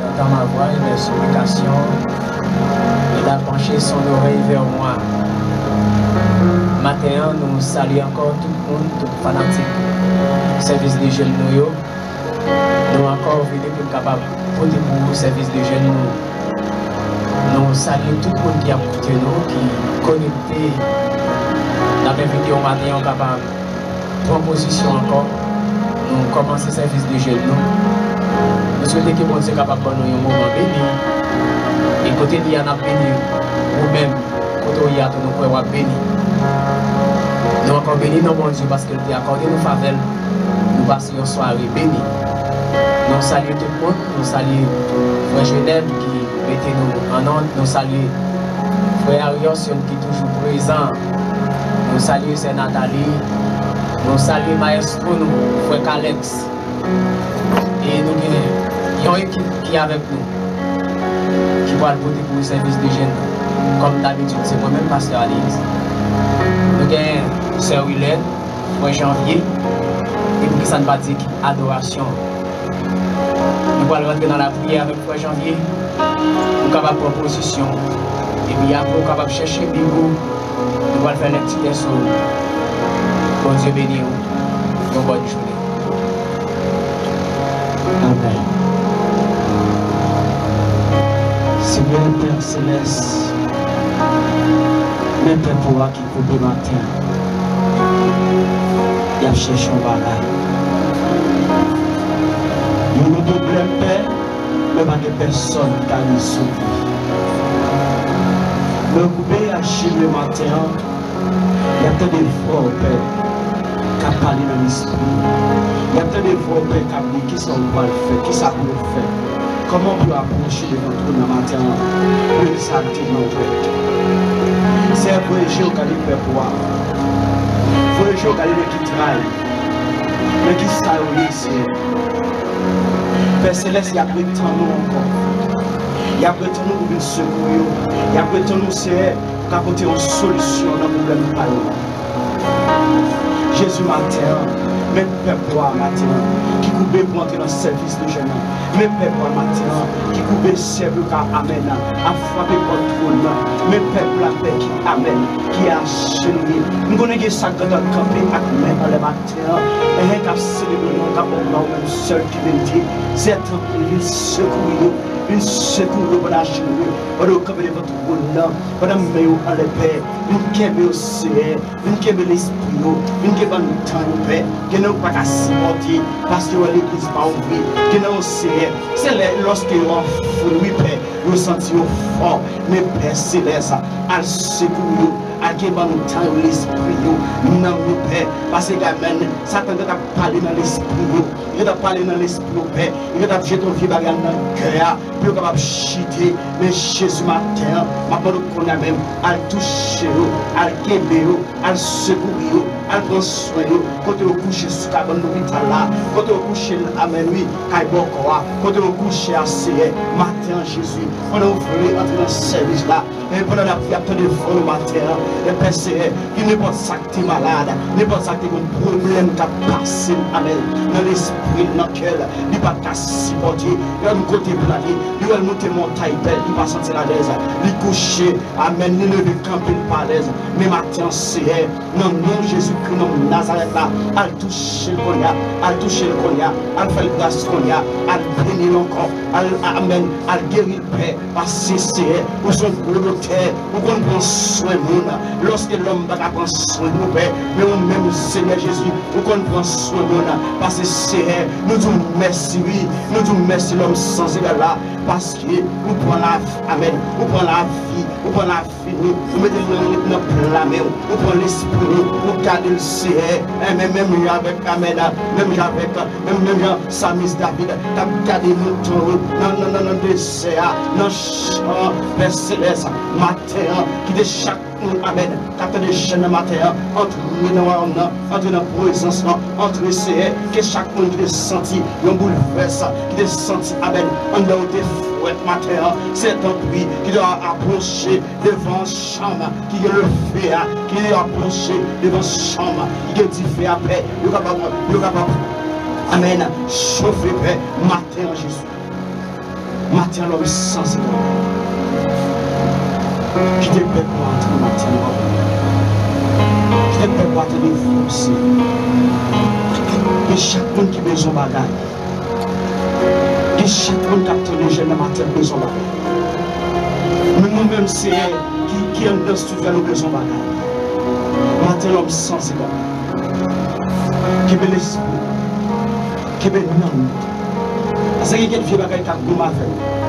entend ma voix et mes supplications. Il a penché son oreille vers moi. Matin, nous saluons encore tout le monde, tout le fanatique, service de jeunes nous. Nous encore venus pour capable pour le service de jeunes nous. Nous saluons tout le monde qui a écouté nous, qui est connecté dans les vidéos matin, capable proposition encore. Nous commençons le service de jeunes nous. Nous souhaitons que mon Dieu capable nous un moment béni. Et côté de Yann béni, vous-même, côté de Yann, nous pouvons béni. Nous encore béni dans mon Dieu parce qu'il t'a accordé nos faveurs. Nous passons une soirée bénie. Nous saluons tout le monde. Nous saluons Frère Genève qui mettait nous en ordre. Nous saluons Frère Arios qui est toujours présent. Nous saluons Sœur Nathalie. Nous saluons Maestro, nous, Frère Calex. Et nous avons une équipe qui est avec nous, qui va le voter pour le service de jeunes. Comme d'habitude, c'est moi-même, Pasteur Alice. Nous avons Sœur Willem, Frère Janvier, et puis ça ne va dire adoration. Nous allons rentrer dans la prière avec Frère Janvier, nous avons proposition. Et puis après, nous capable chercher Bigo, nous allons faire les petits tests. Bon Dieu béni vous. Une bonne journée. Amen. Seigneur Père Céleste, même Père pour qui coupe matin, il a cherché un bagage. Il nous double Père, mais de personne qui a eu sauvé. Le coupé à Chine le matin, il y a des fois, Père, qui a parlé dans l'esprit. Il y a peut-être des fois, Père, qui a dit qui sont pas le faire, qui ça peut faire. Comment on peut approcher de votre trône le matin pour exalter mon Père. C'est un voyage au Cali Père pour moi. Voyage au Cali qui travaille. Mais qui s'arrive ici. Père Céleste, il y a pris tant nous encore. Il y a pris tant nous pour une secours. Il y a pris tant Jésus matin, même peuple toi matin, qui coupé pour entrer dans le service de jeûne, même peuple toi matin, qui coupé servir car amen, à frapper contre trône, même peuple la paix qui amen, qui a chéri. Nous connaissons ça dans notre campé avec même le matin, et qui a célébré, qui a même seul qui veut dire, c'est un secourir. Une secours pour la chine, on recommande votre bonheur, pour a mis en la paix, une kebe au ciel, une kebe l'esprit, une kebe en temps de paix, que nous pas qu'à supporter, parce que l'église pas ouvrir, que nous au ciel. C'est lorsque on fruit paix, nous sentions fort, mais paix céleste, à secours. Va nous temps l'esprit, non nous paix, parce que amen, Satan doit parler dans l'esprit, il doit parler dans l'esprit, paix, il doit jeter ton vieux bagage dans le cœur, pour capable chiter, mais Jésus matin, ma parole qu'on a même, à toucher, à guérir, à secourir, à prendre soin, quand on couche sous la bonne l'hôpital là, quand on couche, amen, oui, quand on couche à CE, matin Jésus, on a ce service là, et pendant la prière, de matin, et penser, il n'est pas ça es malade, n'est pas ça as un problème qui a passé, amen, dans l'esprit, dans le cœur, il pas qu'à supporter, il y a un côté plané, il va monter montagne belle, il va sentir la l'aise, il coucher, amen, il lever camper pas à l'aise, mais matin c'est, non, non, Jésus-Christ, non, Nazareth là, à toucher le cognac, à toucher le cognac, à faire le grâce cognac, à bénir encore, amen, à guérir le paix, parce que c'est, où sont terre, où qu'on prend soin de nous, lorsque l'homme va prendre soin de nous, Père, mais on même Seigneur Jésus, où qu'on prend soin de nous, parce que c'est, nous disons merci, oui, nous disons merci l'homme sans égal là, parce que nous prenons la amen, nous prenons la vie, nous prenons la vie, ou, ou mette nan plame ou, ou pon l'esprit ou, ou kade l'siye, e men men mou avèk Amena, men mou avèk, men men mou Samis David, tap kade nou ton ou, nan nan nan nan desea, nan chan, persilesa, mater, ki de chak Amen. Quand de jeunes matin, entre nous, entre la présence, entre les CR, que chaque monde qui senti, un bouleverse, qui a senti, Amen, en dehors des fouettes matin, c'est un bruit qui doit approcher devant chambre, qui est le fait, qui est approché devant chambre, qui est dit fait après, il est capable, il est capable, Amen, chauffer matin Jésus. Matin, l'homme sans pour entrer matin, Qui te paie pour entrer forcer. Et chaque monde qui a besoin de bagaille. Et chaque monde qui a besoin de matin besoin de bagaille. Mais nous-mêmes, c'est qui, qui en dans ce faire nos besoins de bagaille. L'homme sans égard. Qui est l'esprit. Qui est l'homme. Parce qu'il y a des vieux bagailles qui ont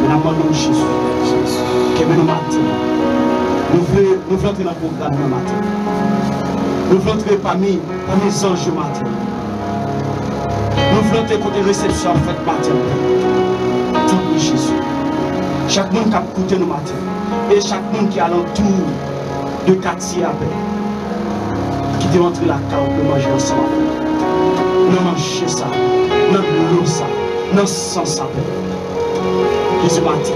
Mais nous demandons Jésus. Qui est nous matin. Nous voulons entrer dans le programme de matin. Nous voulons entrer parmi, les anges matin. Nous voulons entrer côté réception fait matin. Tant que Jésus. Chaque monde qui a écouté nous matin. Et chaque monde qui est alentour de quartier paix. Qui doit entrer la carte pour manger ensemble. Nous manger ça. Nous l'eau ça. Nous sans sa paix. Jésus matin.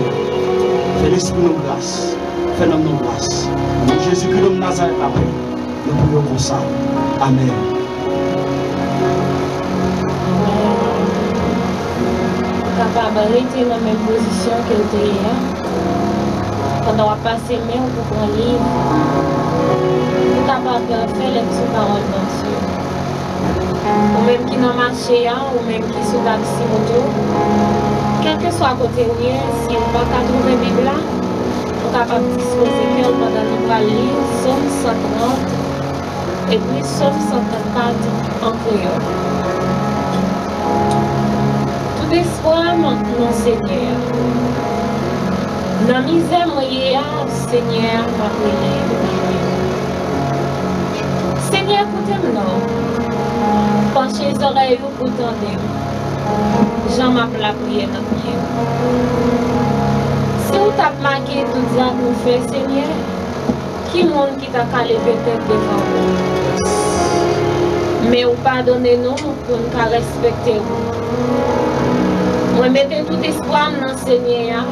Fais l'esprit nous grâce. Fais nous grâce. Jésus-Christ de Nazareth paix. Nous prions comme ça. Amen. capable de rester dans la même position qu'elle était hier. Quand on va passer même pour prendre livre, nous capable de faire les petites paroles dans Dieu. Ou même qui n'a marché, ou même qui sont taxi moto, kelke swa kote ou ye, si ou pa ka trouve bibla, ou kapap dispose ke ou pa dan nou pali, som 130, e pi som 134 an kriyon. Tout espoir man non seigneur. Nan mizè mwenye a, seigneur pa mwenye. Seigneur koute m nou, panche zorey ou koute an dem, jan map la priye nan priye. Se ou tap make tout zan nou fe, senye, ki moun ki ta kale petet devan moun. Me ou padone nou pou nou ka respekte ou. Mwen mette tout eskwam nan senye ya.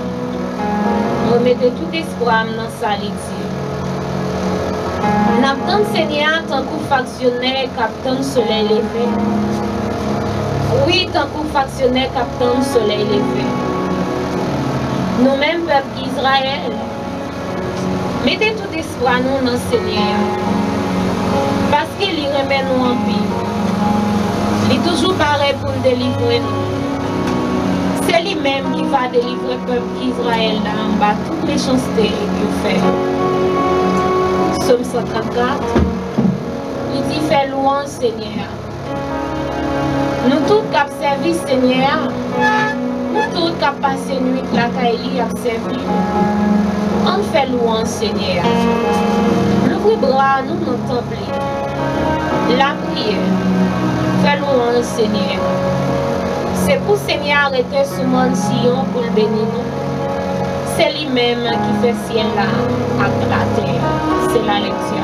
Mwen mette tout eskwam nan saliti. Nap tan senye ya tan kou faksyonè kap tan sole leve. Oui, tant que factionnaire captant le soleil levé. Nous-mêmes, peuple Israël, mettez tout espoir nous dans Seigneur. Parce qu'il y remet nous en vie. Il est toujours pareil pour délivrer nous. C'est lui-même qui va délivrer le peuple Israël là en bas, toute méchanceté qu'il fait. Somme 134, il dit fait louange Seigneur. Nou tout kap servi senye a, nou tout kap pase nwit la ka eli ap servi, an fe louan senye a. Louvri bra nou nou temple, la priye, fe louan senye a. Se pou senye a rete souman siyon pou l'beni nou, se li menm ki fe sien la ak la ter, se la leksyon.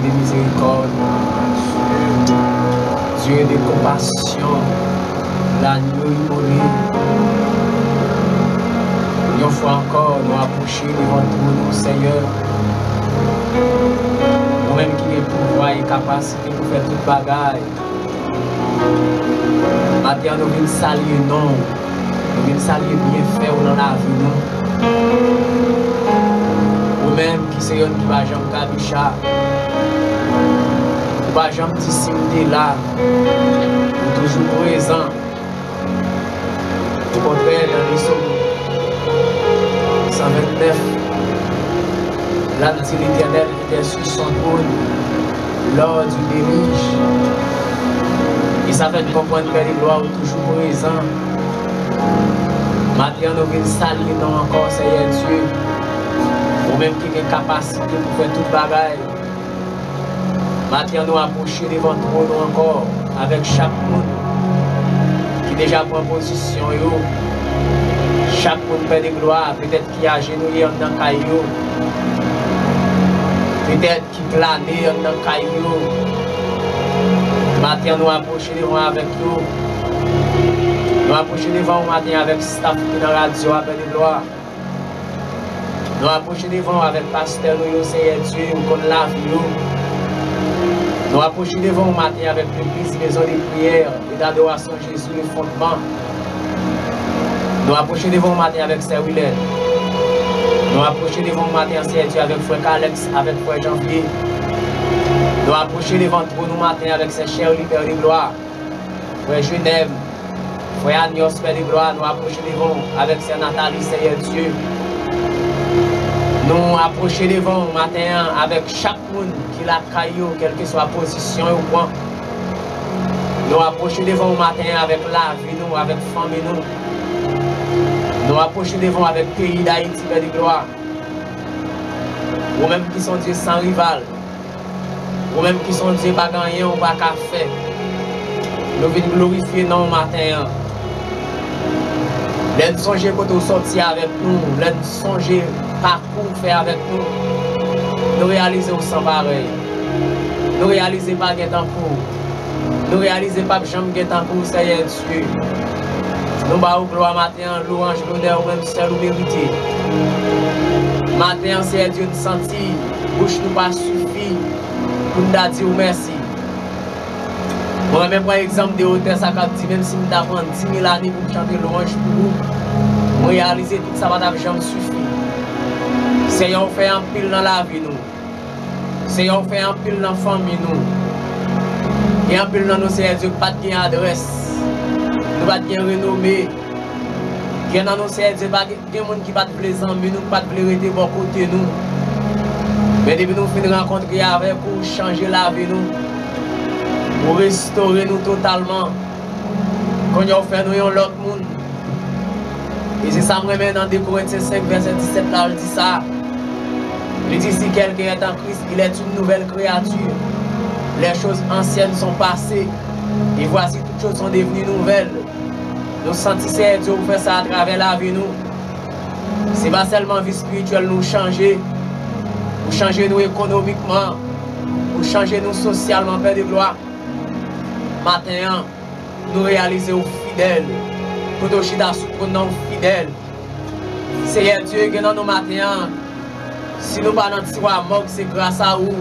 De miséricorde, Dieu de compassion, l'agneau immolé. Une fois encore, nous approchons devant nous, Seigneur. Nous-mêmes qui avons pouvoir et capacité pour faire toute bagaille. Maintenant, nous venons saluer non. Nous venons saluer bien fait dans la vie. nous. Nous-mêmes qui sommes qui va jamais cabicha. Ou ba jam ti simte la, ou toujou prezant, ou kontre nan lisom 129, l'âme dit l'éternel était sur son trône, lors du déluge, et ça fait comprendre que les gloires sont toujours présentes. Maintenant, nous saluons encore Seigneur Dieu, ou même qui est capacité pour faire toute bagaille, Maten nou apouche devan tron nou ankor avek chak moun ki deja pran posisyon yo. Chak moun pe de gloa, petet ki ajenouye an nan kay yo. Petet ki plane an nan kay yo. Maten nou apouche devan avek yo. Nou apouche devan ou maten avek staf ki nan radyo apè de gloa. Nou apouche devan avek pastel nou yo seye djou ou kon lav yo. Nous approchons devant au matin avec l'église, maison de prière et d'adoration Jésus, le fondement. Nous approchons devant au matin avec Sœur Willem. Nous approchons devant au matin, Seigneur Dieu, avec Frère Alex, avec Frère Jean-Pierre. Nous approchons devant toi nous matin avec ses chers libères de gloire. Frère Genève, Frère Agnos, Père de gloire, nous approchons devant avec Sœur Nathalie, Seigneur Dieu. Nous approchons devant matin avec chaque monde l'a caillou, quelle que soit la position ou point. Nous approchons devant matin avec la vie, nous, avec la famille, nous. Nous approchons devant avec le pays d'Haïti, Père de gloire. Ou même qui sont Dieu sans rival. Ou même qui sont Dieu pas gagné ou pas faire. Nous venons glorifier nos matin. Laisse songer quand nous sortir avec nous. Laisse songer parcours fait avec nous. Nous réaliser au sans pareil. Nou realize pa gen tan pou. Nou realize pa ki chanm gen tan pou seye tsyu. Nou ba ou gloa maten, louanj blonde ou men sel ou merite. Maten seye diyo nou santi, bouch nou pa sufi, pou nou da di ou mersi. Mwen men pren ekzamp de hotel sa kap di menm si mi ta pran 10.000 ane pou m chante louanj pou mwen realize tout sa pa ta jom sufi. Se yon fè an pil nan la vi nou. Se yon fè anpil nan fami nou. E anpil nan nou se yon pat gen adres. Nou pat gen renome. Gen nan nou se yon gen moun ki pat ple zanmi nou, pat ple rete bon kote nou. Men debi nou fin renkontre avè pou chanje la vi nou. Pou restore nou totalman. Kon yon fè nou yon lot moun. E se sa mremen nan dekorente 5 verset 17 la ou di sa. Il dit si quelqu'un est en Christ, il est une nouvelle créature. Les choses anciennes sont passées. Et voici toutes choses sont devenues nouvelles. Nous sentissons Dieu faire ça à travers la vie nous. C'est pas seulement vie spirituelle nous changer. Pour changer nous économiquement. Pour changer nous socialement, Père de gloire. Maintenant, nous réaliser aux fidèles. Pour nous chita sous nos fidèles. Seigneur Dieu, que dans nos matins, Si nou pa nan tiwa mok, se grasa ou.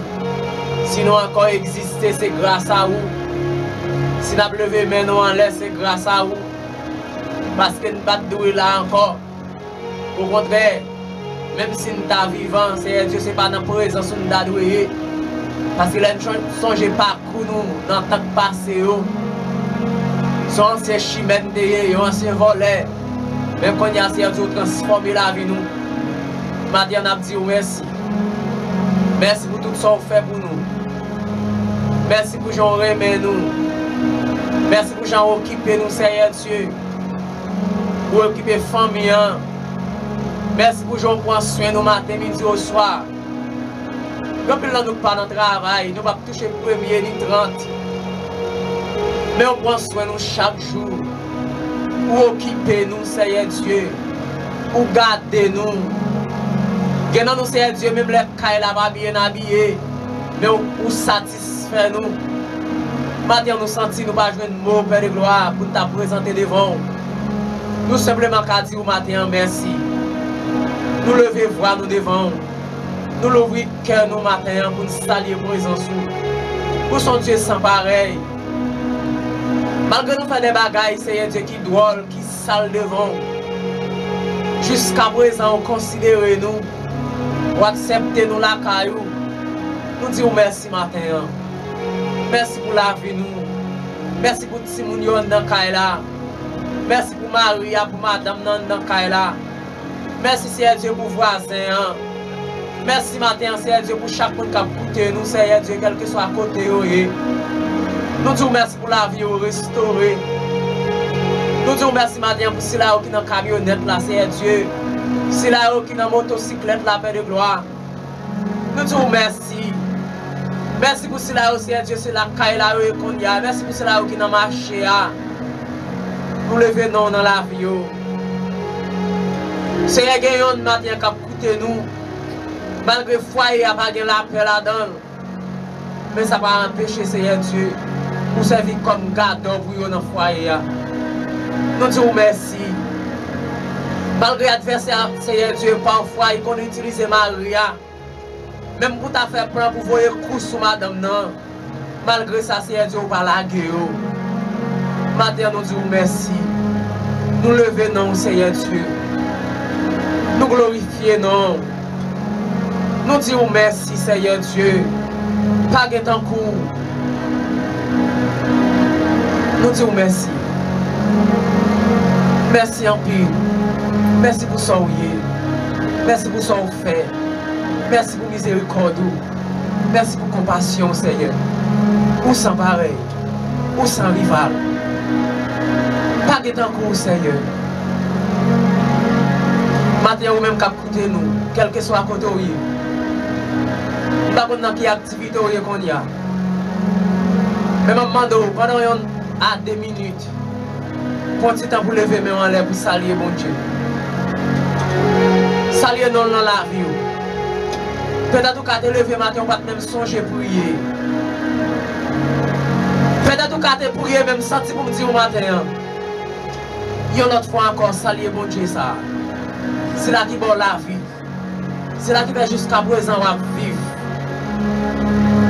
Si nou ankon egziste, se grasa ou. Si nap leve men nou anle, se grasa ou. Paske nou pat dou la ankon. Ou kontre, menm si nou ta vivan, se e Diyo se pa nan prezans ou nou ta dou ye. Paske lè nou sonje pa kou nou nan tak pase yo. Son se chimen deye, yon se vole. Menm kon yase yon transforme la vi nou. Madi an ap di ou mersi. Mersi pou tout sa ou fe pou nou. Mersi pou jan remen nou. Mersi pou jan okipe nou seye Diyo. Ou okipe fami an. Mersi pou jan pran swen nou maten midi ou swa. Gopil nan nou pa nan travay, nou pa touche premye ni 30. Men ou pran swen nou chak jou. Ou okipe nou seye Diyo. Ou gade nou. Gen nan nou seye Diyo mèm lè kaye la ba biye nan biye, mè ou satisfè nou. Matè an nou santi nou ba jwen mò pè de gloa pou nou ta prezante devon. Nou sepleman ka di ou matè an mersi. Nou leve vwa nou devon. Nou louvri kè nou matè an pou nou salye mò izansou. E pou son Diyo san parey. Malge nou fè de bagay, seye Diyo ki dwol, ki sal devon. Jiska ou konsidere nou. ou aksepte nou la kayou, nou di ou mersi maten yon. Mersi pou la vi nou, mersi pou ti moun yon nan kay la, mersi pou Maria, pou madame nan nan kay la, mersi seye Diyo pou vwazen yon, mersi maten seye Diyo pou chak moun kap koute nou, seye Diyo kelke so akote yo ye. Nou di ou mersi pou la vi yo restore, nou di ou mersi maten pou sila ou ki nan kamyonet la, seye Diyo, Si la yo ki nan motosiklet la pe de gloa. Nou tou mersi. Mersi pou si la yo siye Diyo se la kay la yo e kon ya Mersi pou si la yo ki nan mache ya. Nou leve nou nan la vi yo. Seye gen yon matyen kap koute nou. Malgre fwa ye apagen la pe la dan. Men sa pa anpeche seye Diyo. Pou sevi kom gado pou yo nan fwa ye ya. Nou tou mersi. Malgré adversaire, Seigneur Dieu, parfois, il qu'on utilise Maria. Même pour ta faire plan pour voir coup sur madame, non. Malgré ça, Seigneur Dieu, par la gueule. Matin, nous disons merci. Nous levons, non, Seigneur Dieu. Nous glorifions, non. Nous disons merci, Seigneur Dieu. Pas de en cours. Nous disons merci. Merci en Mersi pou sa ou ye. Mersi pou sa ou fe. Mersi pou mizerikondou. Mersi pou kompasyon, seye. Ou san barey. Ou san rival. Pa getan kou, seye. Maten ou menm kap koute nou. Kelke so akote ou ye. Bakon nan ki aktivite ou ye kon ya. Menman mando ou, padan yon a de minute. Konti tan pou leve men an le pou salye bon dje. salye non nan la vi ou. Pe datou ka te leve maten ou pat menm sonje pouye. Pe datou ka te pouye menm sati pou mdi ou maten. Yon not fwa ankon salye bon dje sa. Se la ki bon la vi. Se la ki ben jiska prezan wap viv.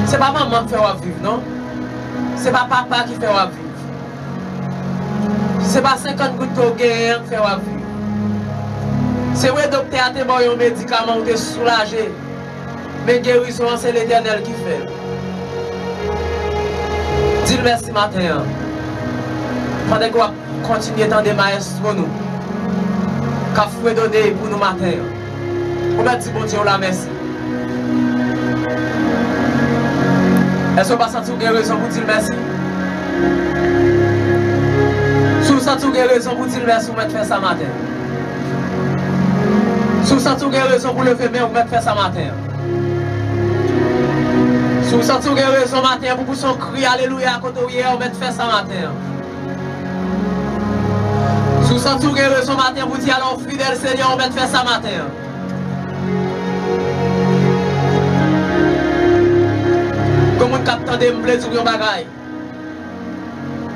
Se pa maman ki fe wap viv, non? Se pa papa ki fe wap viv. Se pa 50 gout to gen, fe wap viv. Se we dokte a te bon yon medikaman ou te soulaje, men gerison se l'Eternel ki fe. Dil mersi maten an. Fande kwa kontinye tan de maestro nou. Ka fwe dode pou nou maten an. Ou men di bon diyo la mersi. Eso pa sa tou gen rezon pou dil mersi? Sou sa tou gen rezon pou dil mersi ou men fwe sa maten? Sou sa tou gen rezon pou le fe men ou met fe sa maten. Sou sa tou gen rezon maten pou pou son kri aleluya koto ye ou met fe sa maten. Sou sa tou gen rezon maten pou di alon fidel seyon ou met fe sa maten. Kon moun kap tande mble sou yon bagay.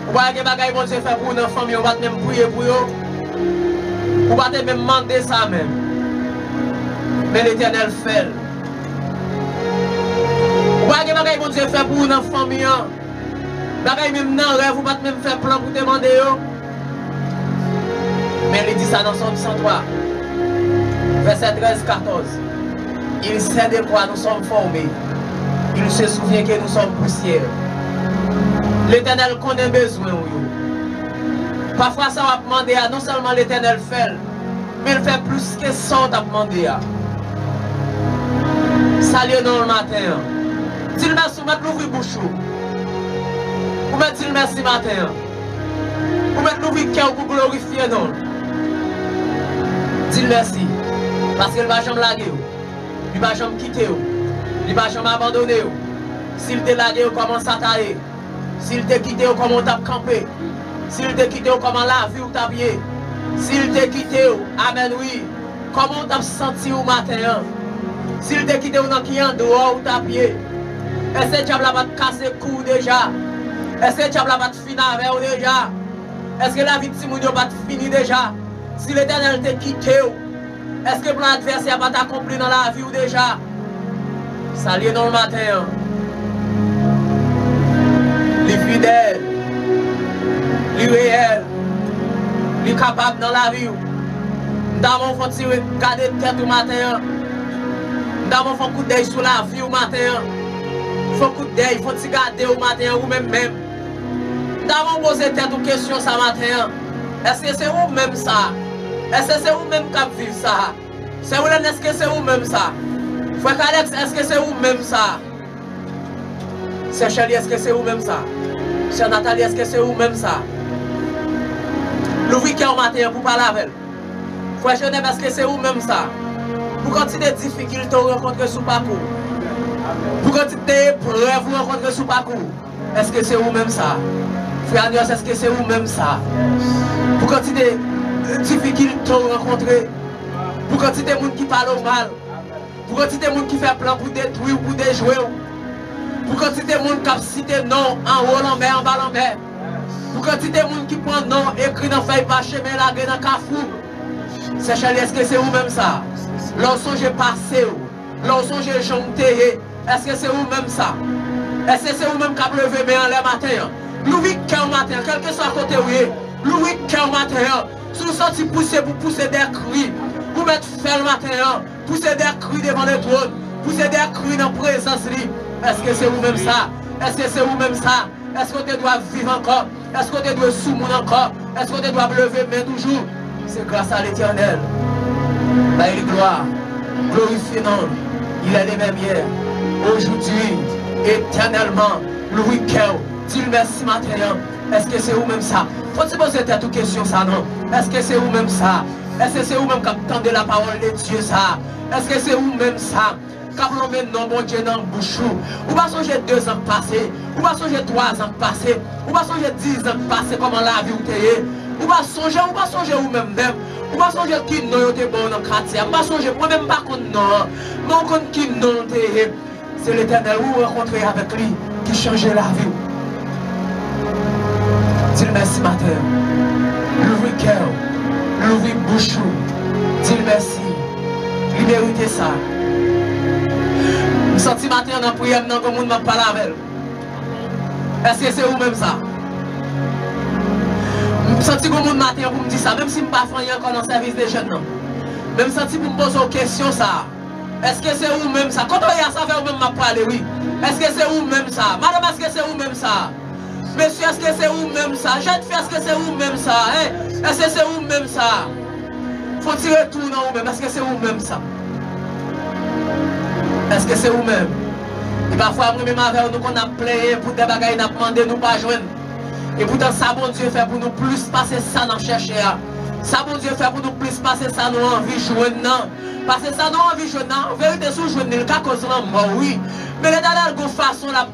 Ou ba yon bagay moun se fe pou yon fami ou bat men pouye pou yo. Ou bat men mande sa men. L'éternel fait. Vous voyez que bagaille bon Dieu fait pour une famille. Bagaille même dans rêve, vous va même faire plan pour demander eux. Mais il dit ça dans son 103. Verset 13-14. Il sait de quoi nous sommes formés. Il se souvient que nous sommes poussière. L'éternel connaît besoin. Parfois, ça va demander à non seulement l'éternel fait, mais il fait plus que ça à demander. salye nan mater. Dil mersi, ou met louvri bouchou. Ou met dil mersi mater. Ou met louvri kè ou pou glorifiye nan. Dil mersi, paske l bachan lage ou. Li bachan kite ou. Li bachan abandone ou. Sil te lage ou koman sataye. Sil te kite ou koman tap kampe. Sil te kite ou koman la vi ou tapye. Sil te kite ou, amen oui. Koman tap santi ou mater an. Sil te kite ou nan ki an do ou tapye. Ese diable va te kase kou deja. Ese diable va te finave ou deja. Eske la vit si moun yo va te fini deja. Si l'Eternel te kite ou. Eske plan adversi va te akompli nan la vi ou deja. Salye nan l'mater. Li fidel. Li reyel. Li kapab nan la vi ou. Mda moun foti we gade tet ou mater. Fondamon fon kou dey sou la vi ou maten. Fon kou dey, fon ti gade ou maten ou men men. Davon pose tet ou kesyon sa maten. Eske se ou men sa? Eske se ou men kap viv sa? Se ou len eske se ou men sa? Fwek Alex, eske se ou men sa? Se Shelly, eske se ou men sa? Se Nathalie, eske se ou men sa? Louvi kè ou maten pou palavel. Fwek Jenem, eske se ou men sa? pou kantite difikilite ou renkontre sou pakou, pou kantite prev ou renkontre sou pakou, eske se ou menm sa? Fri Agnes, eske se ou menm sa? Pou kantite difikilite ou renkontre, pou kantite moun ki palo mal, pou kantite moun ki fe plan pou detwi ou pou dejwe ou, pou kantite moun kap site non an ou lan mè, an ba lan mè, pou kantite moun ki pon non ekri nan fey pa cheme la gen nan kafou, se chali eske se ou menm sa? Lorsque j'ai passé, lorsque j'ai chanté, est-ce que c'est vous-même ça? Est-ce que c'est vous-même qui avez levé en le matin? Louis cœur matin, quel que soit côté où est, Louis cœur matin, si vous sentez pousser pour pousser des cris, vous mettre faire le matin, pousser des cris devant le trône, pousser des cris dans la présence. Est-ce que c'est vous-même ça? Est-ce que c'est vous-même ça? Est-ce que tu dois vivre encore? Est-ce que tu dois soumettre encore? Est-ce que tu dois lever mais toujours? C'est grâce à l'éternel. Bah, gloire. Glorifié non. Il est le même hier. Aujourd'hui, éternellement. Louis cœur. Dis merci matin. Est-ce que c'est vous-même ça? Faut se poser toute question ça non? Est-ce que c'est vous-même ça? Est-ce que c'est vous-même qui attendez la parole de Dieu ça? Est-ce que c'est vous-même ça? Quand vous non, mon Dieu, dans le bouchou. Ou pas songer deux ans passés. Ou pas songer trois ans passés. Ou pas songer dix ans passés, comment la vie ou t'es. Ou pas songer, ou pas songer ou même même. Ou pas songer qui non t'es bon dans le quartier. Ou pas songer, moi même pas qu'on non. Non qu'on qui. C'est l'éternel où vous rencontrez avec lui qui changeait la vie. Dis merci matin. L'ouvrir cœur. L'ouvrir bouchou. Dis merci. Méritait ça. Je sens matin dans la prière, dans le monde parlé avec Est-ce que sens que monde matin pour me dire ça, même si je ne pas encore dans le service des jeunes. Même senti pour me poser une question ça. Est-ce que c'est vous-même ça? Quand on y a ça, vous-même m'a parlé, oui. Est-ce que c'est vous-même ça? Madame, est-ce que c'est vous-même ça? Monsieur, est-ce que c'est vous-même ça? Jeune fille, est-ce que c'est vous-même ça? Hein? Est-ce que c'est vous-même ça? Faut tirer tout dans vous-même. Est-ce que c'est vous-même ça? Est-ce que c'est vous-même? Et parfois, nous même avec nous qu'on a plein pour des bagages, nous demandé, nous pas joindre. Et pourtant, ça, bon Dieu fait pour nous plus passer ça dans chercher. Ça, bon Dieu fait pour nous plus passer ça, nous envie joindre. Que ça, nous envie joindre. En vérité, sous joindre, le cas cause mort, oui. Mais les dernières de façon là,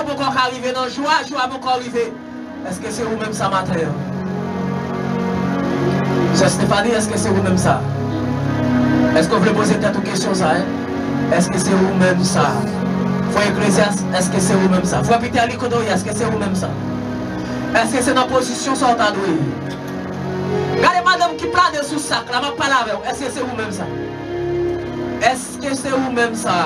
on peut encore arriver dans joie, joie, peut arriver. Est-ce que c'est vous-même ça, matin? C'est Stéphanie, est-ce que c'est vous-même ça? Est-ce que vous voulez poser peut-être une question, ça, hein? Est-ce que c'est vous-même ça? Faut Ecclésias, est-ce que c'est vous-même ça? Faut Peter Likodoya, est-ce que c'est vous-même ça? Eske se nan posisyon soldat wè? Regardez madame ki plade sou sak la, ma palave ou, eske se c'est mèm sa? Eske se ou mèm sa?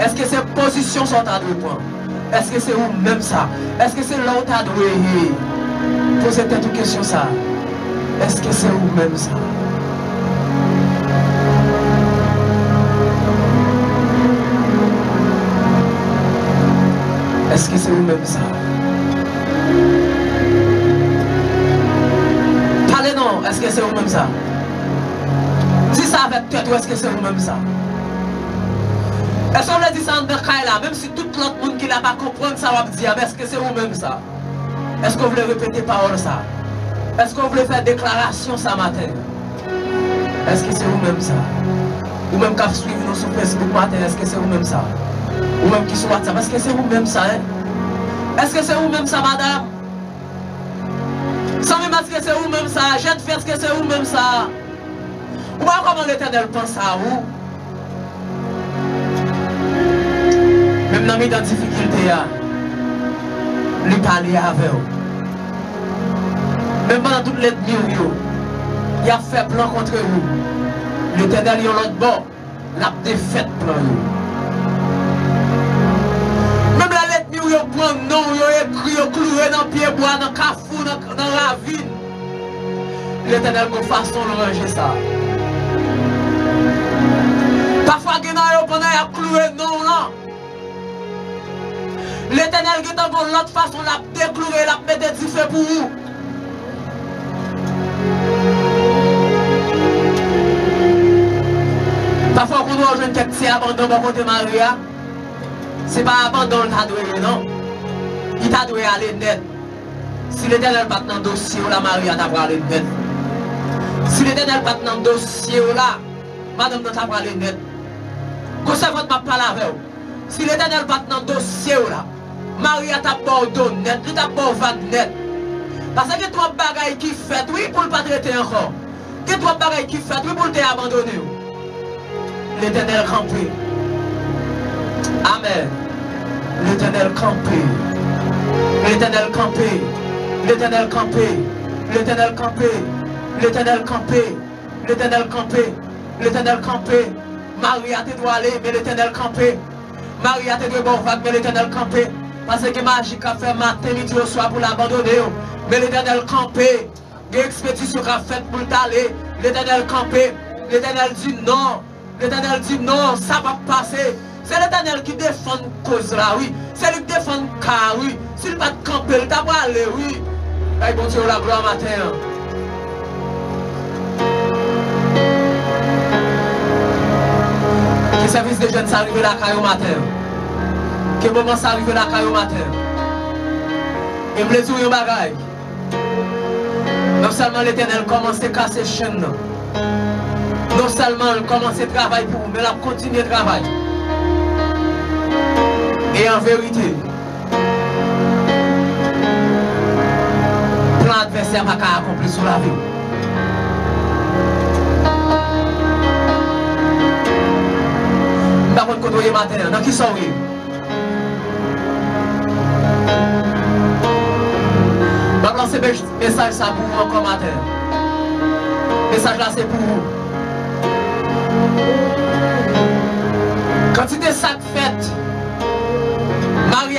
Eske se posisyon soldat wè que c'est Eske se ou mèm sa? Eske se lò ta dwe he? Pose tèt ou kèsyon sa? Eske se ou mèm sa? que se o mesmo sa? Est-ce que c'est vous-même ça? Dis ça avec tête ou est-ce que c'est vous-même ça? Est-ce qu'on veut dire ça en là, même si tout l'autre monde qui n'a pas compris ça va dire, est-ce que c'est vous-même ça? Est-ce qu'on voulait répéter parole ça? Est-ce qu'on voulait faire déclaration ça matin? Est-ce que c'est vous-même ça? Ou même qui suivre nous sur Facebook matin, est-ce que c'est vous-même ça? Ou même qui sur WhatsApp, est-ce que c'est vous-même ça? Hein? Est-ce que c'est vous-même ça, madame? San mi maske se ou menm sa, jen feske se ou menm sa. Ou an koman l'Eternel pan sa ou? Mem nan mi dan difikilte ya, li pali ave ou. Mem nan tout let mi ou yo, ya fe plan kontre ou. L'Eternel yon lot bon, la pte fet plan ou. pou yo pran nou yo ekri yo kloue nan pieboa, nan kafou, nan, nan ravine. L'Eternel kon fason l reje sa. Pafwa genan yo pran yo kloue nou lan. L'Eternel gen tan kon lot fason l ap dekloue, l ap mette di fe pou ou. Pafwa kon nou yo jen kek se abandon ba kote Maria. Se pa abandon ta dweye nan, i ta dweye ale net. Si le den el pat nan dosye ou la, Maria ta prale net. Si le den el pat nan dosye ou la, madame ta prale net. Kose vot ma pala ve ou. Si le den el pat nan dosye ou la, Maria ta bordo net, li ta borvat net. Pase ke tro bagay ki fet, oui pou l patrete ankon. Ke tro bagay ki fet, oui pou l te abandone ou. Le den el kampi. Amen. L'éternel campé. L'éternel campé. L'éternel campé. L'éternel campé. L'éternel campé. l'éternel campé, l'éternel campé. Marie a te doit aller, mais l'éternel campé. Marie a te doit bon vague, mais l'éternel campé. Parce que magique a fait matin, midi au soir pour l'abandonner. Mais l'éternel campé. L'expédition a fait pour t'aller. L'éternel campé. L'éternel dit non. L'éternel dit non, ça va passer. C'est l'éternel qui défend cause là, oui. C'est lui qui défend car, oui. S'il va te camper, il t'a pas aller, oui. Aïe, bon Dieu, la gloire matin. Que service de jeunes s'arrive là au matin? Que moment s'arrive là au matin? Et me. Non seulement l'éternel commence à casser chaîne. Non seulement il commence à travailler pour vous, mais il a continué de travailler. Et en verite, plan adverser pa ka akompli sou la vi ou. Mba kon kodoye maten, nan ki son ou? Mba blan se mesaj sa pou ou an kon maten. Mesaj la se pou ou. Kantite sak fèt,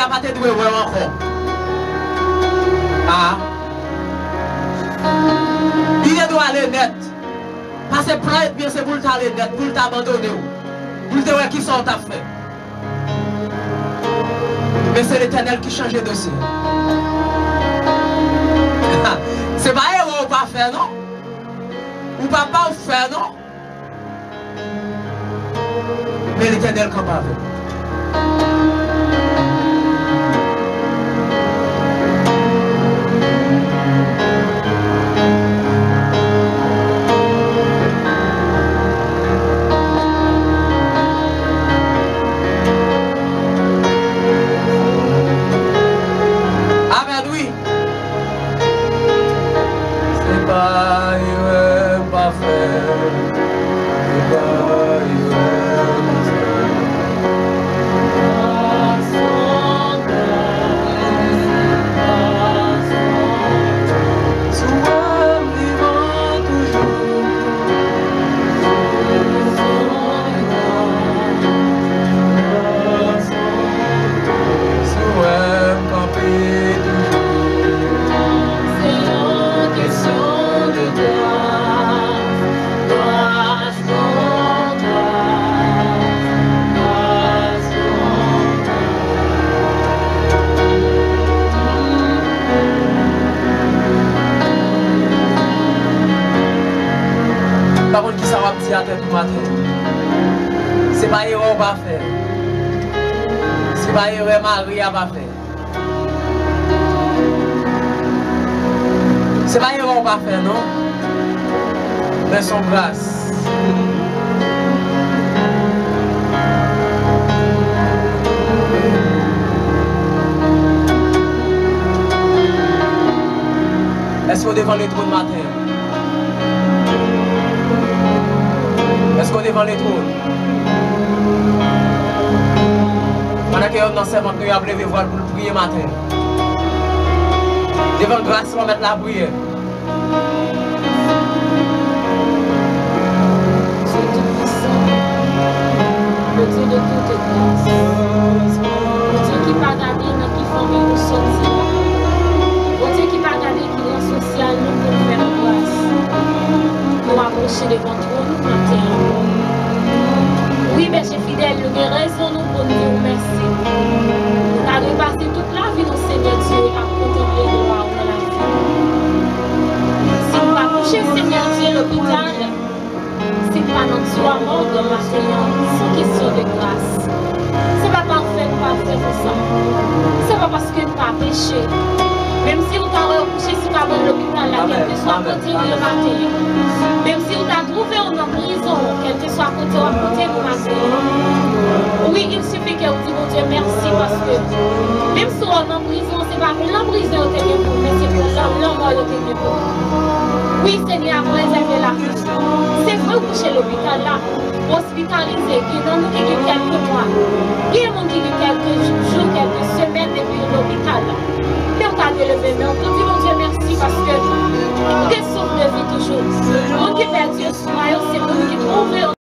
pas te doué encore. Ah. Il doit aller net. Parce que plan bien c'est pour t'aller net, pour t'abandonner. Pour te voir qui sont ta fait. Mais c'est l'éternel qui change de dossier. C'est pas héros ou pas faire, non? Ou papa ou faire, non? Mais l'éternel pas avec. Pas pas faire. C'est pas erreur Marie a pas. C'est pas erreur pas faire, non? Mais son grâce. Est-ce qu'on est devant le trône matin Est-ce qu'on est devant les trônes Pendant que nous sommes nous avons levé voile pour prier matin. Devant grâce, on mettre la prière. Le Dieu de toute grâce. Le Dieu qui pas gardé dans qui famille nous sortir. Le Dieu qui pas gardé qui est social nous pour faire grâce. Pour approcher devant toi, nous planter Oui, berger fidèle, nous avons raison nous pour nous dire merci. Nous avons passé toute la vie, nous Seigneur Dieu, à contempler gloire dans la vie. Si nous pas coucher, Seigneur Dieu, l'hôpital, c'est pas notre soi mort de matin, c'est une question de grâce. C'est pas parfait, pas fait pour ça. C'est pas parce que nous pas péché. Même si vous t'avez couché sur la bonne l'hôpital, là, quel que soit Amen. côté le matin. Même si vous t'avez trouvé en prison, quel que soit côté ou le matin. Oui, il suffit que vous dites, mon Dieu, merci parce que même si on est en prison, c'est pas pour la prison que vous pour, mais c'est pour l'homme que vous pour. Oui, Seigneur, réservez la vie. C'est vrai que chez l'hôpital là, hospitalisé, qui est dans nous qui quelques mois, qui est mon qui quelques jours, quelques semaines depuis l'hôpital là? de le faire. Mais on peut dire mon Dieu merci parce que euh, nous sommes de vie toujours. Nous ben, qui perdons, c'est nous qui trouvons.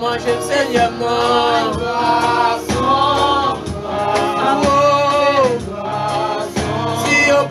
Mwen jen se nye mwen.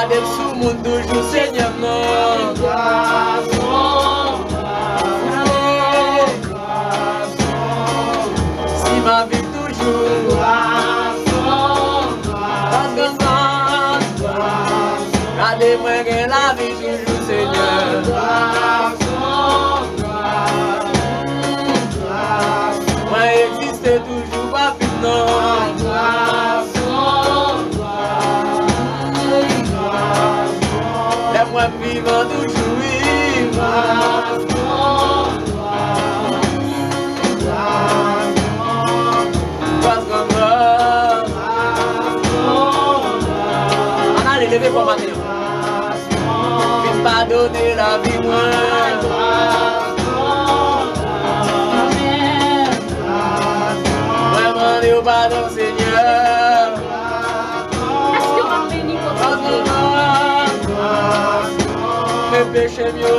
Abençoa o mundo do Senhor, nossa. Mwen pa donè la vi mwen Gran gras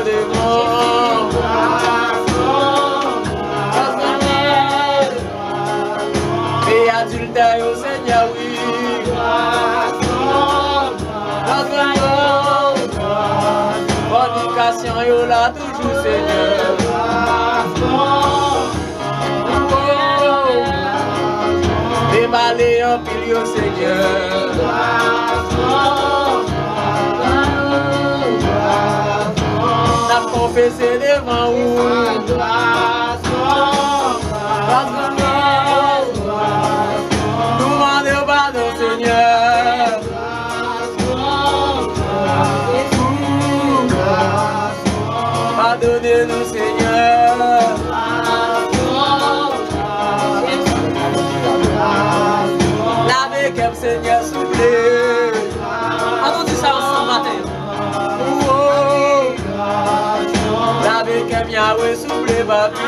Me adulte yo seigneur oui Gras gran gras Fornication yo la toujou seigneur. Debale an pil yo seigneur confessei de mão. As mãos. Yahweh souple papi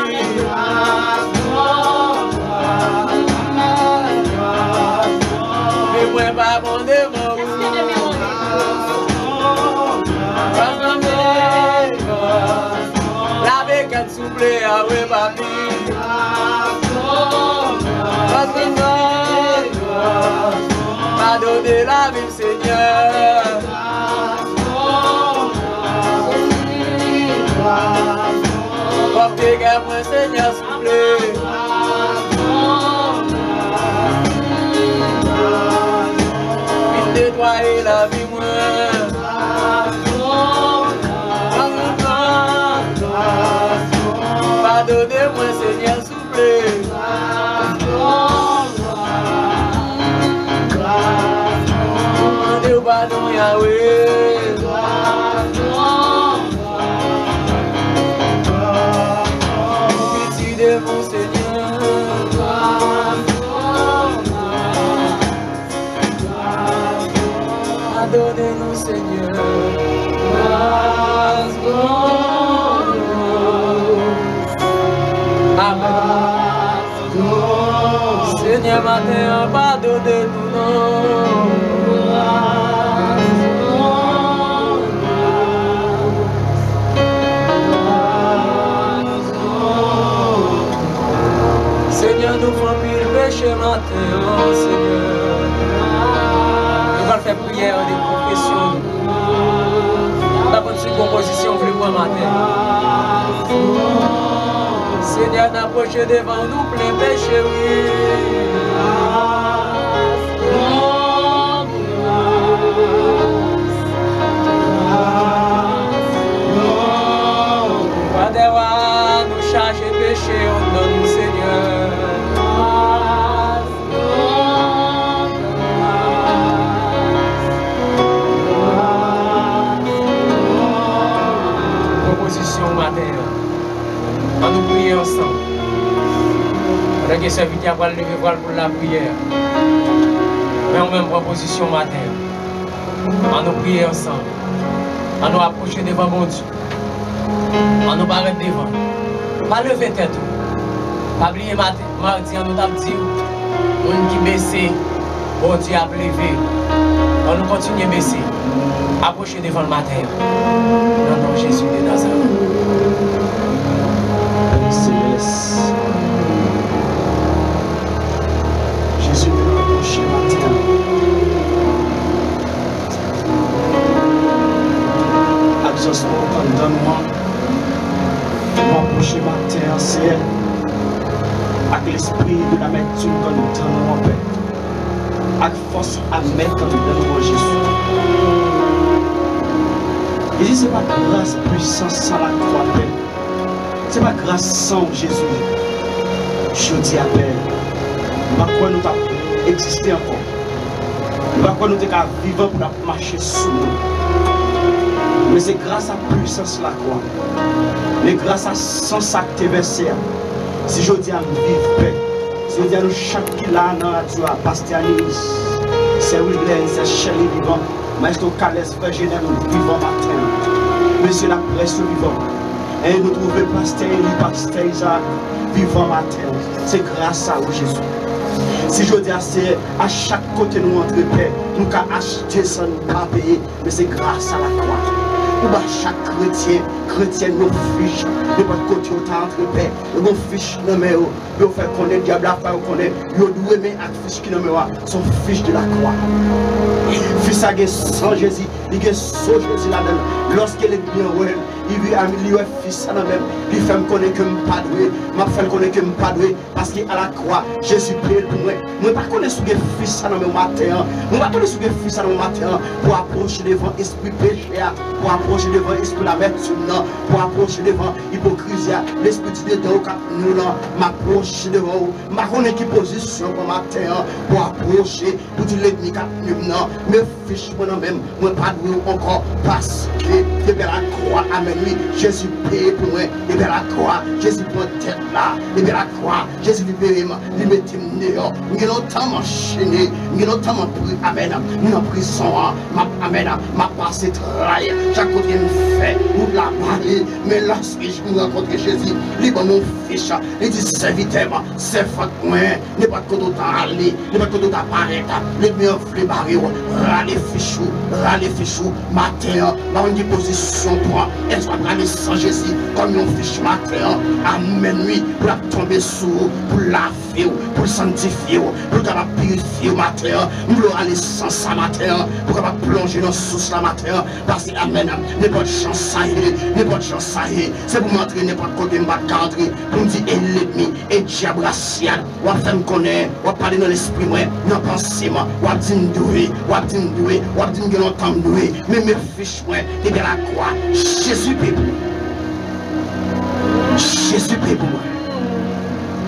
Me mwen pa bon Lave kem souple Yahweh papi Gras gran gras Pardonne la vie seigneur Porte gen mwen seigneur souple Vin netwaye la vi mwen Pardonne mwen seigneur souple Mande ou pardon Yahweh Amen. Seigneur, matin, pas de tout nom. Seigneur, nous font pire péché oh Seigneur. Nous de confession. La bonne composition, voulez-moi. Poședea, da, poședeva, nu plembeșe, ui. On nous prier ensemble. Pendant que serviteur va lever voile pour la prière. Mais on même proposition matin. On nous prier ensemble. On nous approcher devant mon Dieu. On nous barrer devant. Pas lever tête. Pas oublier matin. Mardi, on nous dit. On qui baissé. Bon Dieu a levé. On nous continue à baisser. Approcher devant le matin. Dans le nom Jésus de Nazareth. Céleste. Jésus nous approche matin. Exauce-moi, pardonne-moi. M'approcher matin, c'est avec l'esprit de l'amertume que nous tenons en paix. Avec force que nous donnons en Jésus. Et si ce grâce, puissance sans la croix, paix. C'est pas grâce sans Jésus. Je dis à peine. Pas quoi nous avons existé encore? Pas quoi nous avons vivre pour marcher sous nous? Mais c'est grâce à la puissance de la croix. Mais grâce à son sac versé. Si je dis à nous vivre paix. Si je dis à nous chaque qui là dans la joie, Pasteur Anis, c'est Willen, c'est Shelley vivant. Maestro Calès, Frère Général, vivant matin. Monsieur la presse vivant. Et nous trouvons pasteur Eli, pasteur Isaac, vivant matin. C'est grâce à vous, Jésus. Si je dis à à chaque côté nous entre paix, nous avons acheté sans nous pas payer, mais c'est grâce à la croix. Ou bah chaque chrétien, chrétien nous fiche, de votre côté au temps entre paix, nous fiche dans mes hauts, nous fait connaître diable à faire connaître, nous devons aimer avec fiche qui nous met son fiche de la croix. Fils a sans Jésus, il a sans Jésus là-dedans. Lorsqu'il est bien ouais, il vit à milieu fils à même, il fait me connaître que je pas doué, m'a fait connaître que je pas doué parce qu'à la croix, Jésus paye pour moi. Moi pas connaître ce que fils à même matin, moi pas connaître ce que fils à même matin pour approcher devant esprit péché, pour approcher devant esprit la vertu pour approcher devant hypocrisie, l'esprit de Dieu au cap nous là, m'approcher devant, m'a approcher pour dire l'ennemi cap nous non, me fiche encore parce que et bien la croix, amen, Jésus paye pour moi, et bien la là, et bien la nous avons longtemps enchaîné, nous avons longtemps pris, amen, nous en prison, ma, amen, ma passé travail, chaque côté me fait, ou la parler, mais lorsque je me rencontre Jésus, il va mon fiche, il dit serviteur, c'est faute moi, n'est pas de temps aller, n'est pas de temps apparaître, les miens flé barré, râler fichou, fichou, matin, là on dit position pour elle soit aller sans Jésus, comme on fiche matin, amen, oui, pour tomber sous, pour la faire, pour sanctifier, pour la purifier matin, pour aller sans ça matin, pour capable plonger dans sous la matin, parce que amen, n'importe chance ça n'importe chance ça c'est pour m'entrer n'importe côté, m'a entrer, pour me dire, et l'ennemi, et diable racial, ou à faire me connaître, ou à parler dans l'esprit, moi, dans pensée, moi, ou à dire doué, ou à dire doué, ou à dire que longtemps doué, mais mes fiches, moi, et bien la croix, Jésus Jésus prie pour moi. Jésus prie pour moi.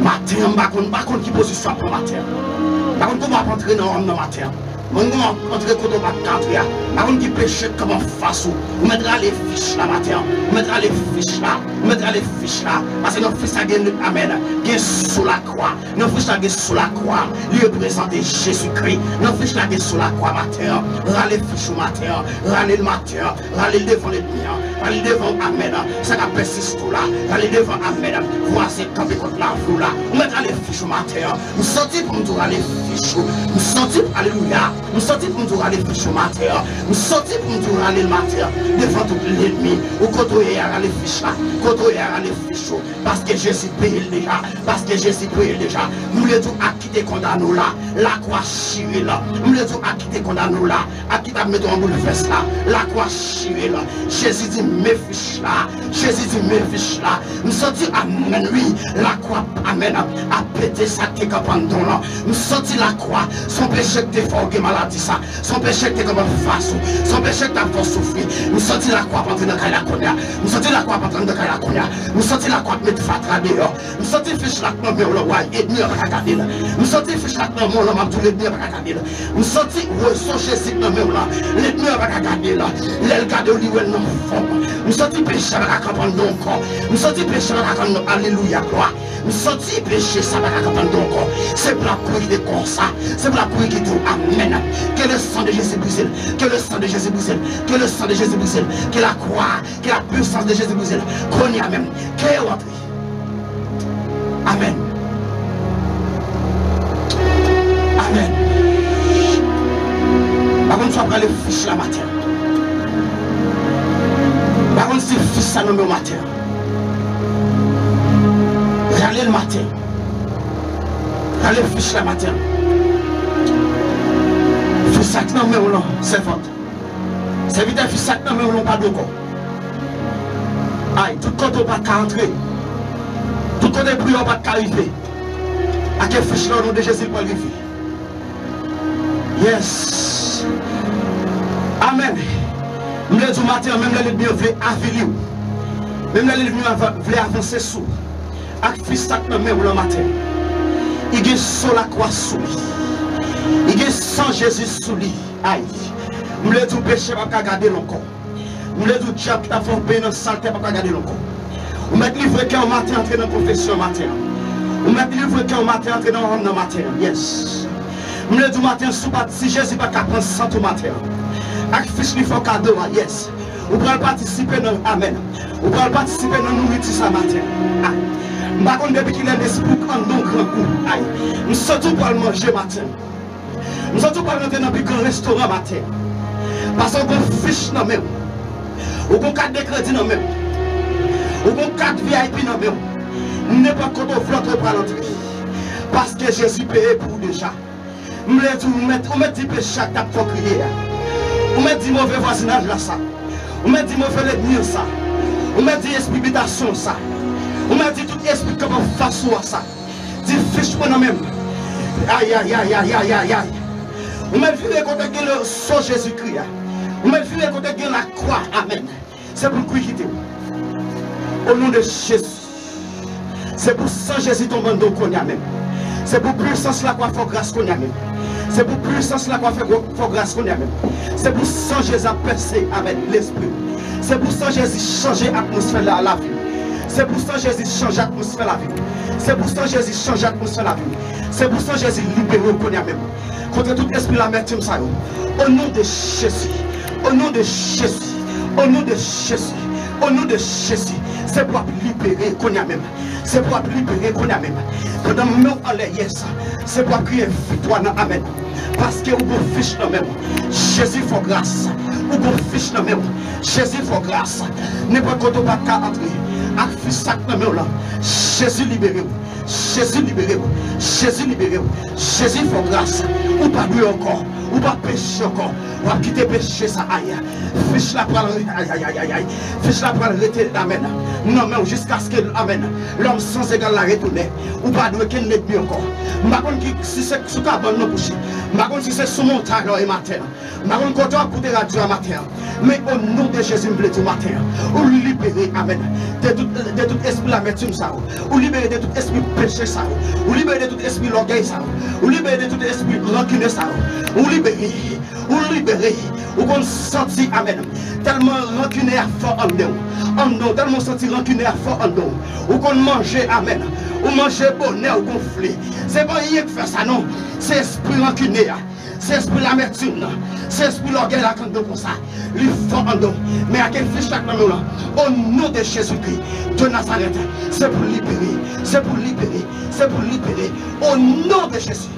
Matin, je ne sais pas qui position pour matin. Je ne sais pas comment rentrer dans l'homme dans matin. Mon nom entre koto pas quatre ya. Par contre qui péché comment face ou. Vous mettra les fiches là matin. Vous mettra les fiches là. Vous mettra les fiches là. Parce que nos fils gagné amen. Gain sous la croix. Nos fils gagné sous la croix. Lui représenter Jésus-Christ. Nos fils gagné sous la croix matin. Râler fiche au matin. Râler le matin. Râler devant les biens. Râler devant amen. Ça a persisté tout là. Râler devant amen. Voici vous contre la flou là. Vous mettra les fiches au matin. Nous sortir pour nous les fiches. Nous sortir alléluia. Mwen soti pou mtou rale fichou mater, mwen soti pou mtou rale mater, devan tout l'enmi, ou koto ye a rale fichou, koto ye a rale fichou, paske jesi peye leja, paske jesi peye leja, mwen le tou akite kondanou la, la kwa shire la, mwen le tou akite kondanou la, akita meton mou le fes la, la kwa shire la, jesi di me fichou la, jesi di me fichou la, mwen soti amen oui, la kwa amen ap, apete sa te kapandon la, mwen soti la kwa, son peche te forge mal, que maladie ça. Son péché que t'es comme face. Son péché que t'as fort souffrir. Nous sortir la croix pour entrer dans la konya. Nous sortir la croix pour entrer dans la konya. Nous sortir la croix pour mettre fatra fiche là non mais on le voit et là. Nous sortir fiche là non mon homme tous les demi à regarder là. Nous sortir ouais son Jésus non mais là. Les demi à regarder là. Les gars de lui ouais non fort. Nous sortir péché à capable donc corps. Nous sortir péché à capable alléluia gloire. Nous sortir péché ça va capable donc corps. C'est pour la couille de pour la couille qui tout amen. Que le sang de Jésus brise. Que le sang de Jésus brise. Que le sang de Jésus brise. Que la croix, que la puissance de Jésus brise. Qu'on y a même. Que. Amen. Amen. Par contre, tu vas prendre les fiches la matin. Par contre, c'est fils ça nommé au matin. Râler le matin. Râler le fiche la matin. fisak nan mè ou lan, se fante. Se vitè fisak nan mè ou lan pa do kon. Ay, tout koto pat ka antre. Tout kote priyo pat ka rife. Ake fish nan nou deje zil pou rife. Yes. Amen. Mwen lè zou mater, mwen lè lè mwen vle avili ou. Mwen lè lè mwen vle avanse sou. Ak fisak nan mè ou lan mater. I gen sol akwa sou. I gen san Jezus sou li. Ay. Mwen lè tou peche pa ka gade lankon. Mwen lè tou diap ta fonpe nan salte pa ka gade lankon. Ou mèk livre kè an matè antre nan konfesyon matè an. Ou mèk livre kè an matè antre nan an nan matè an. Yes. Mwen lè tou matè an sou pati si Jezus pa ka pran santo matè an. Ak fich li fon kado an. Yes. Ou pral patisipe nan amen. Ou pral patisipe nan nou riti sa matè an. Ay. Mbakon depi ki lè nespouk an don gran kou. Ay. Msotou pral manje matè an. Nous sommes pour rentrer dans un grand restaurant matin. Parce qu'on a fiche dans même. Ou qu'on carte de crédit dans même. Ou qu'on carte VIP dans même. N'importe quoi votre pour l'entrée. Parce que Jésus paye pour déjà. Nous mettons dit péché à crier. Ou met dit mauvais voisinage là ça. Ou met dit mauvais l'ennemi ça. Ou met dit explication ça. Ou met dit tout esprit comment face à ça. Dit fiche moi même. Aïe aïe aïe aïe aïe aïe aïe. Ou met vu quand le son Jésus-Christ. Ou met vu quand la croix. Amen. C'est pour qui quitter. Au nom de Jésus. C'est pour ça Jésus tombe dans qu'on y a même. C'est pour puissance la croix faut grâce qu'on y a même. C'est pour puissance la croix faut grâce qu'on y a même. C'est pour ça Jésus a percé avec l'esprit. C'est pour ça Jésus changé l'atmosphère de la vie. C'est pour ça Jésus change l'atmosphère la vie. C'est pour ça Jésus change l'atmosphère la vie. C'est pour ça Jésus libéré qu'on y a même. Contre tout esprit la l'amertume ça. Au nom de Jésus. Au nom de Jésus. Au nom de Jésus. Au nom de Jésus. C'est pour libérer qu'on y a même. C'est pour libérer qu'on y a même. Pendant que nous allons ça, c'est pour crier victoire dans Amen. Parce que vous fiche dans même. Jésus faut grâce. Vous fiche dans même. Jésus faut grâce. N'importe quoi pas entrer. Jésus vous. Jésus libéré vous. Jésus vous. Jésus grâce. Ou pas doué encore. Ou pas pécher encore. Ou pas quitter péché ça aïe. Fiche la pour aïe aïe aïe aïe. Fiche la pour arrêter d'amen. Non mais jusqu'à ce que amen. L'homme sans égal la retourne. Ou pas doué qu'elle n'est plus encore. Mbakon ki si se sou kabon nou kouchi. Mbakon si se sou montaj nou e mater. Mbakon koto a koute radio a mater. Mais au nom de Jésus, me du matin, ou libérer, Amen, de tout, de tout esprit l'amertume, ça, ou libérer de tout esprit péché, ça, ou libérer de tout esprit l'orgueil, ça, ou libérer de tout esprit rancune, ça, ou libérer, ou libérer, ou qu'on sentit, Amen, tellement rancunier fort en nous, en nous, tellement senti rancunier fort en nous, ou qu'on mangeait, Amen, ou manger bonheur ou conflit. C'est pas rien que faire ça, non, c'est esprit rancunier. C'est esprit l'amertume, c'est esprit l'orgueil là quand pour ça. Il faut en nous. Mais à quel fait chaque nous là? Au nom de Jésus-Christ de Nazareth, c'est pour libérer, c'est pour libérer, c'est pour libérer. Au nom de Jésus.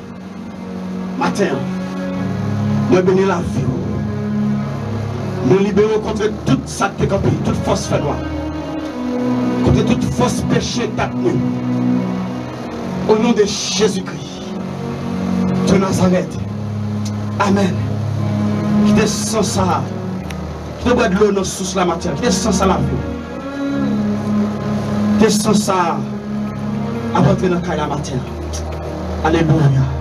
Matin, Mwen beni la vi. Mwen libero kontre tout sa te kampi Tout fos fedwa Kontre tout fos peche tatne Au nom de Jésus-Christ De Nazareth. Amen. Ki te san sa Ki te bwa de l'on sous la mater Ki te san sa la vi Ki te san sa Apotre nan kay la mater Aleluya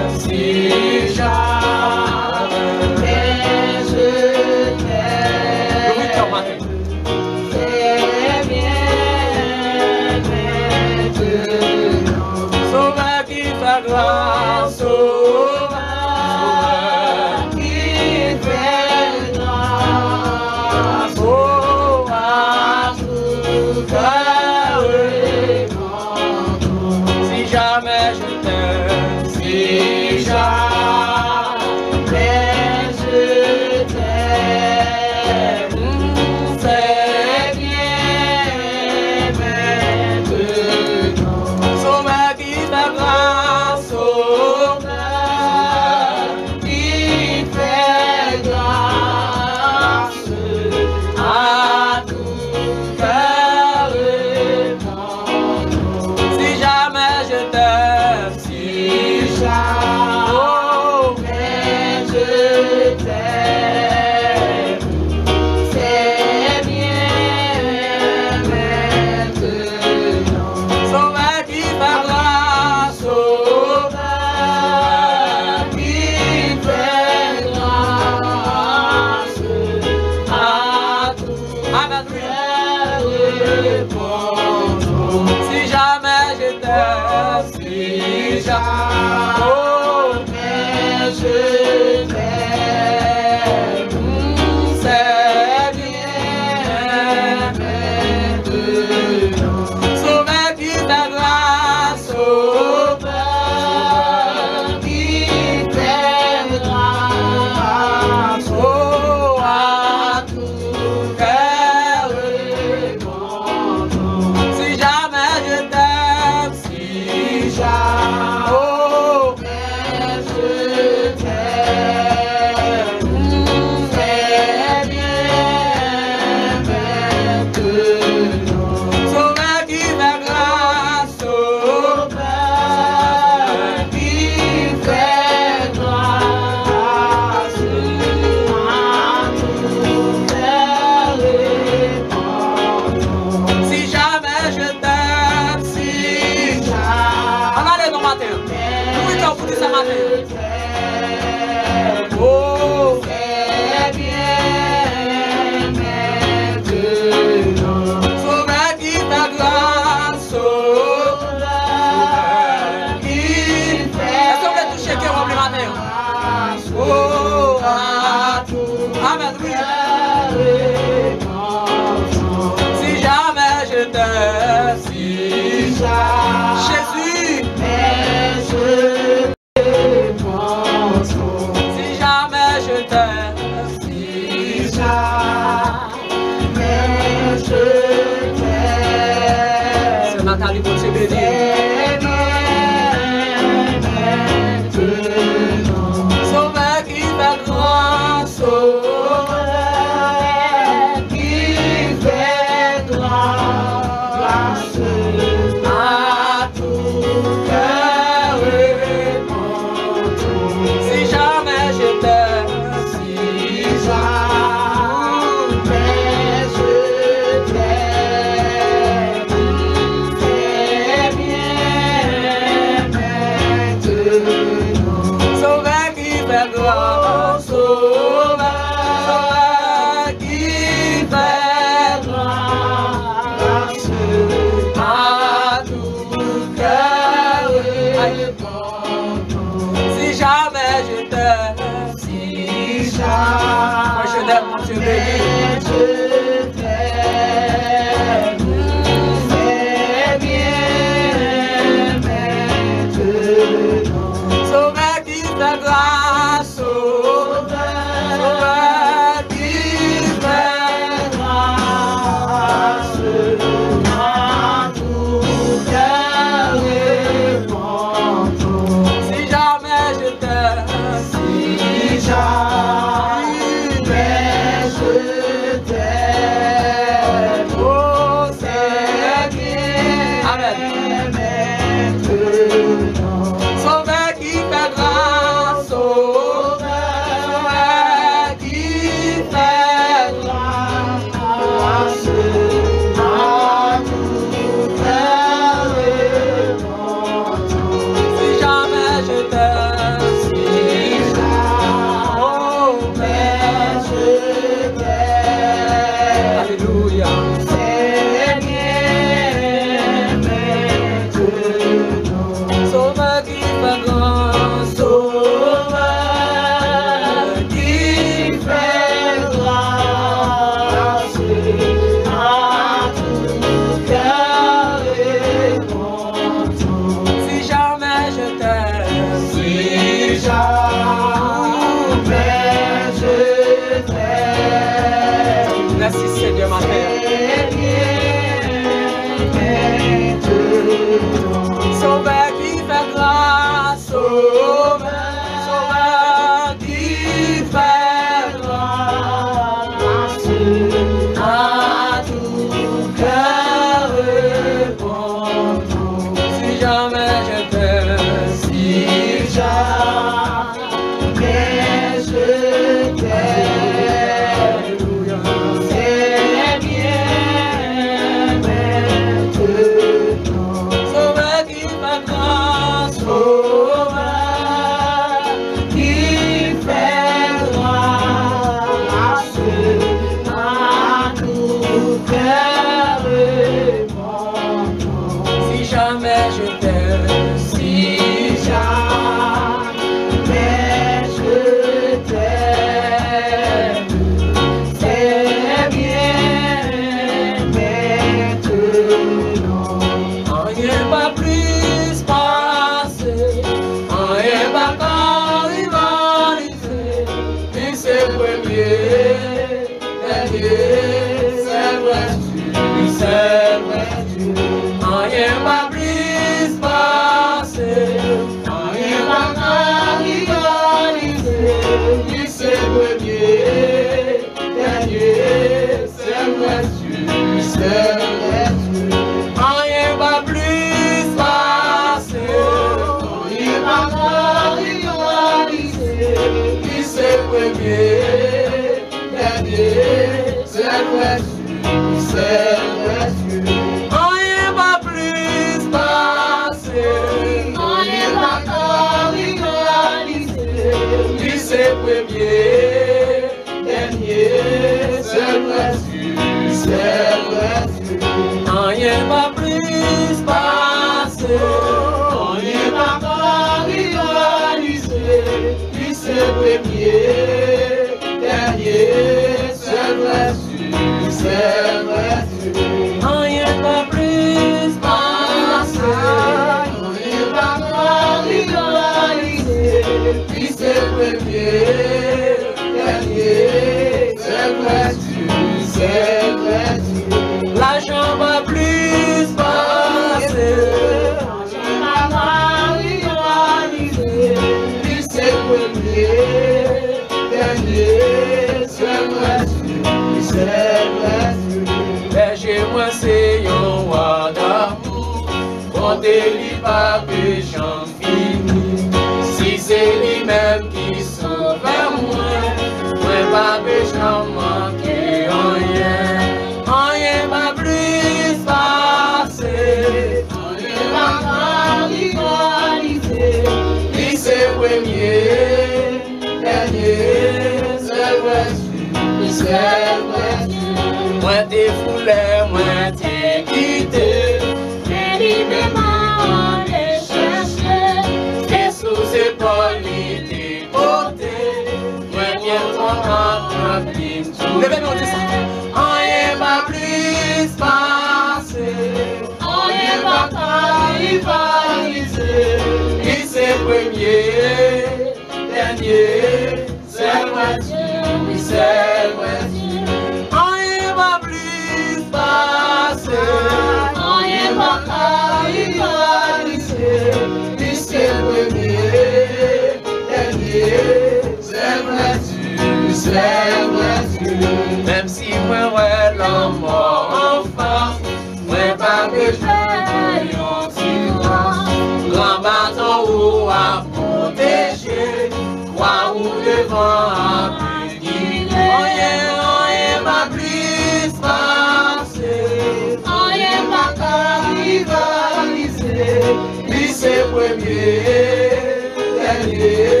yeah.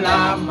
Love.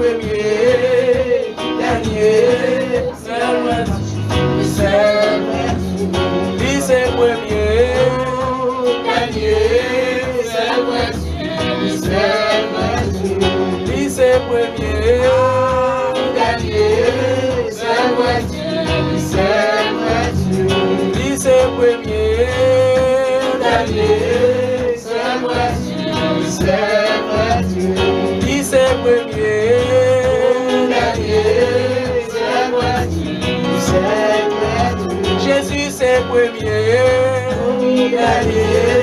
Emie. premier, omi gagné.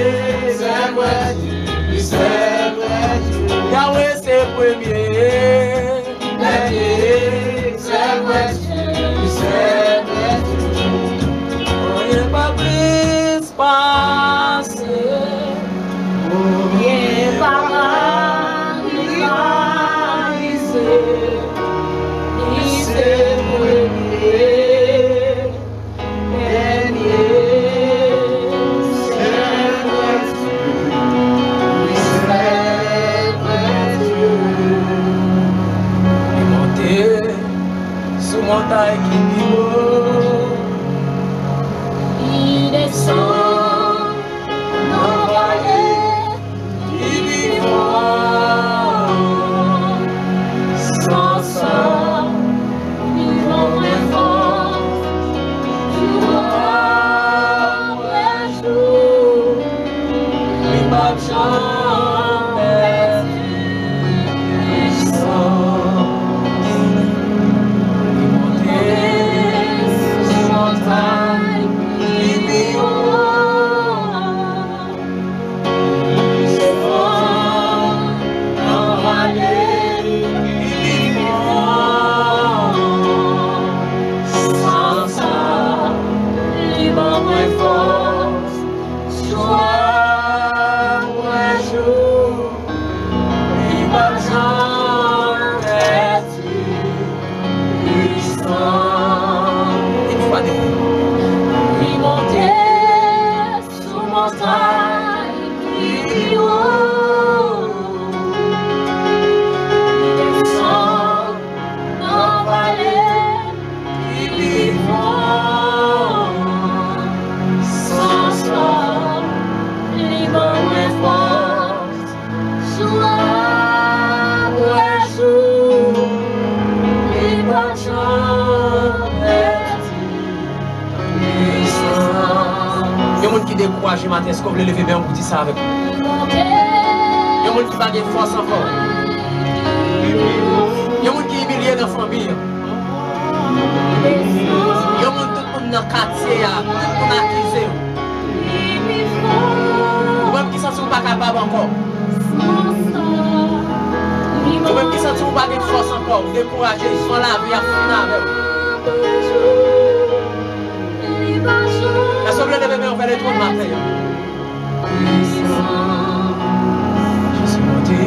Yahweh c'est premier. dimanche matin, est-ce qu'on voulait lever bien pour dire ça avec vous Il y a des gens qui baguent force encore. Il y a des gens qui humilient dans la famille. Il y a des gens tout le monde dans le quartier, tout le monde accusé. Ou même qui sont pas capables encore. Ou même qui sont pas de force encore, découragés, ils sont là, ils sont là avec vous. La soble de bébé, on fait les trois de matin. Je suis monté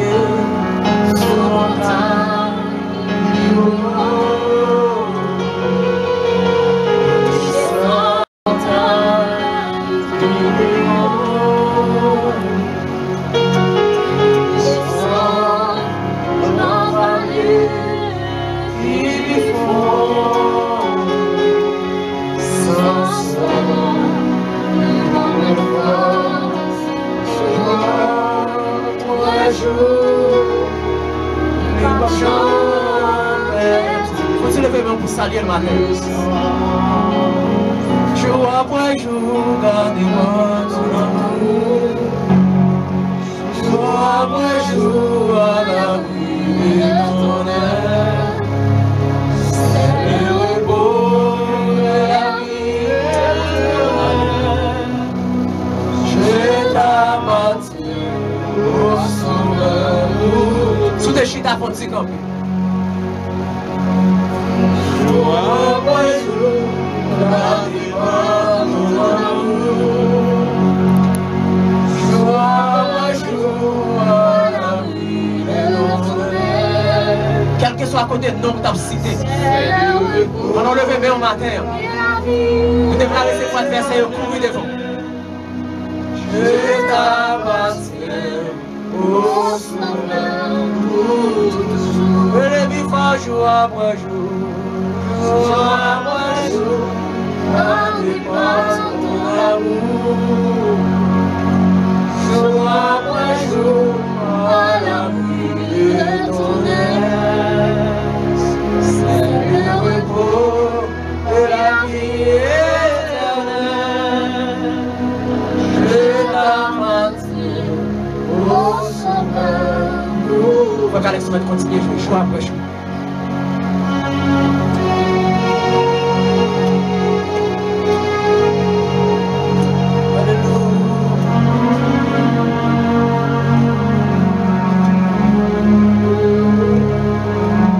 sur la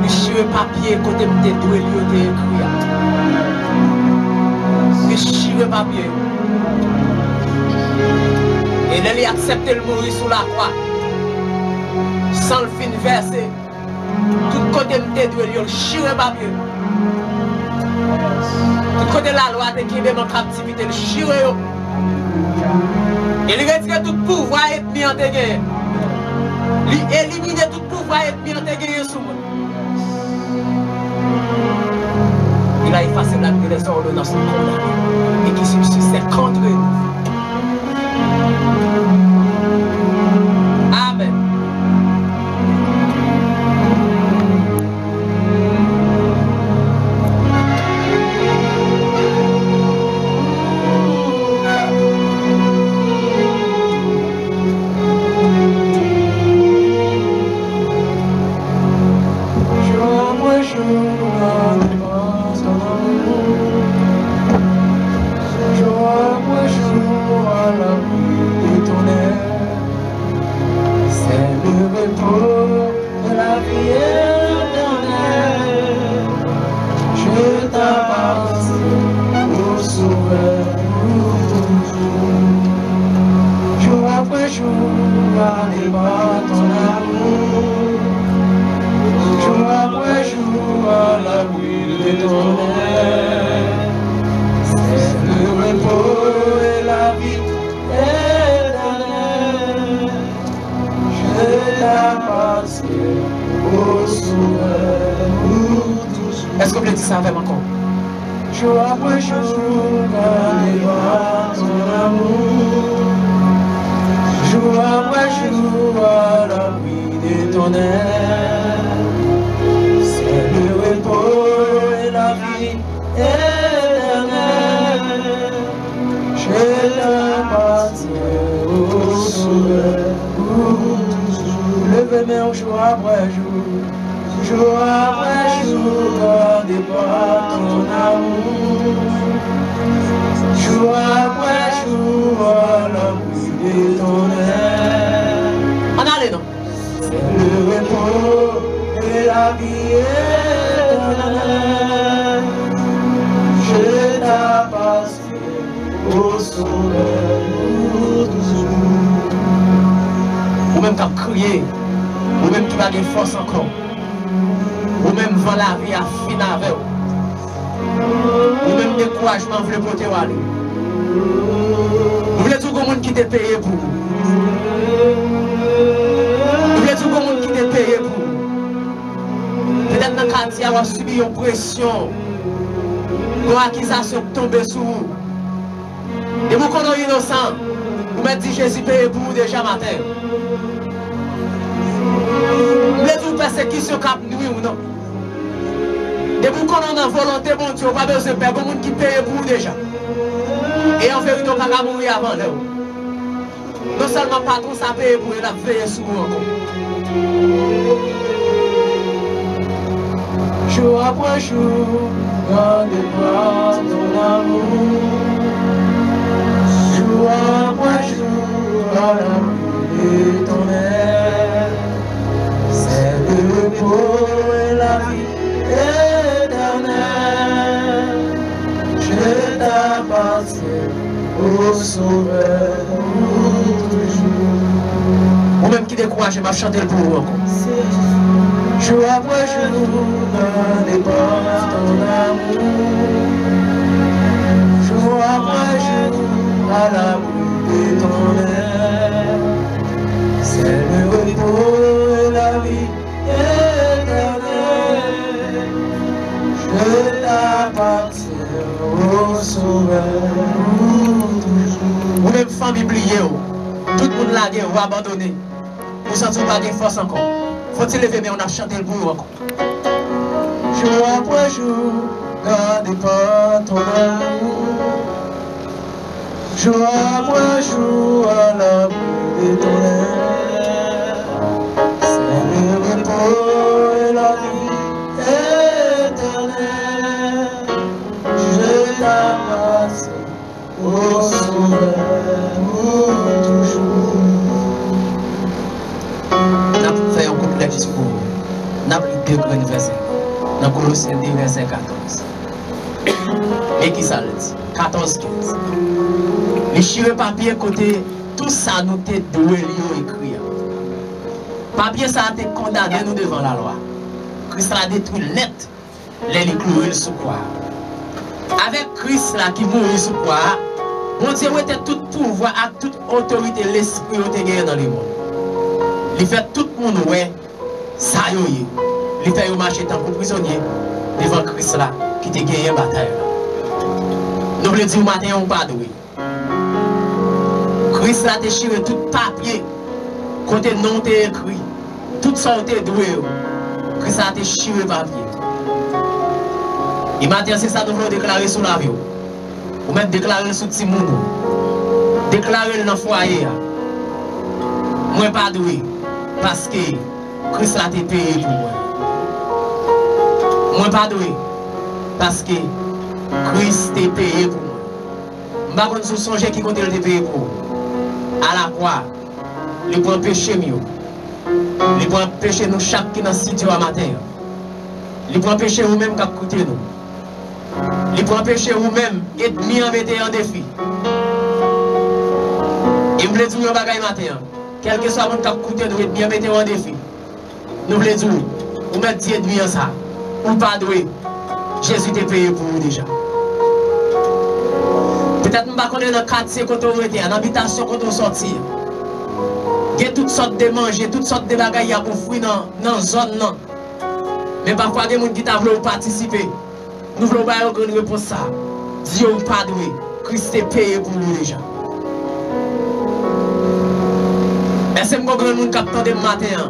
Déchire papier côté m'te doué lieu te écrit. Déchire papier. Et là, il le mourir sous la croix. Sans le fin verser. m te dwe yon shire babye. Tout kote la lwa te kebe m an kaptivite, l shire yo. E li retire tout pouvwa etni an te genye. Li elimine tout pouvwa etni an te genye sou moun. Il a effacé la de les ordonnances du condamné et qui subsistait contre nous. Non seulement patron, ça paye pour vous, il a veillé sur vous encore. Jour après jour, gardé par ton amour. Jour après jour, à l'abri de ton air. C'est le repos et la vie éternelle. Je t'appartiens au sauveur je vais chanter pour vous encore. Jour après jour, gardé par ton amour. Jour après jour, à l'abri de ton air. C'est le repos et la vie éternelle. Je t'appartiens au sauveur. Ou même famille oubliée, tout le monde l'a abandonné. Vous sentez pas de force encore? Faut-il lever, mais on a chanté le bout encore. Jour après jour, gardé par ton amour. Jour après jour, à l'abri de ton air. C'est le repos et la vie éternelle. Je t'appartiens au sauveur toujours. diskou nan pli dekwen verse, nan kolosye 2 verse 14. E ki sa le di, 14-15. Li shire papye kote tout sa nou te dwe li yo ekri ya. Papye sa te kondade nou devan la loa. Kris la detwi let, le li klou el sou kwa. Avek Kris la ki mou el sou kwa, Bon Dieu était tout pouvoir à toute autorité l'esprit qui est dans le monde. Il fait tout le monde ouais ça y est. Il fait marcher tant que prisonnier devant Christ là, qui te gagné bataille là. Nous voulons dire matin, on pas doué. Christ a déchiré tout papier, côté non t'es écrit, tout ça t'es doué. Christ a déchiré papier. Et matin, c'est ça nous voulons déclarer sur la vie. Ou même déclarer sur le monde. Déclarer dans le foyer. Moi pas doué. Parce que Christ a été payé pour moi. Moi pas doué. Parce que Christ est payé pour moi. Je ne sais pas si songer qui compte le payé pour À la croix, il prend péché mieux. Il prend péché nous chaque qui dans situation à matin. Il prend péché vous-même qui coûté nous. Il prend péché vous-même et mis en mettre en défi. Et vous voulez dire un bagage matin. Quel que soit le monde qui a coûté nous et bien mettre en défi. Nous voulons dire, vous mettez Dieu de ça. Ou pas doué. Jésus t'a payé pour vous déjà. Peut-être que nous ne connaissons pas le quartier quand on était, dans l'habitation quand on sortit. Il y a toutes sortes de manger, toutes sortes de bagages pour fruits dans la zone. Non. Mais parfois, il y a des gens qui voulu participer. nous voulons pas une réponse ça. Dieu pas doué. Christ est payé pour nous déjà. Est-ce que monde qui de matin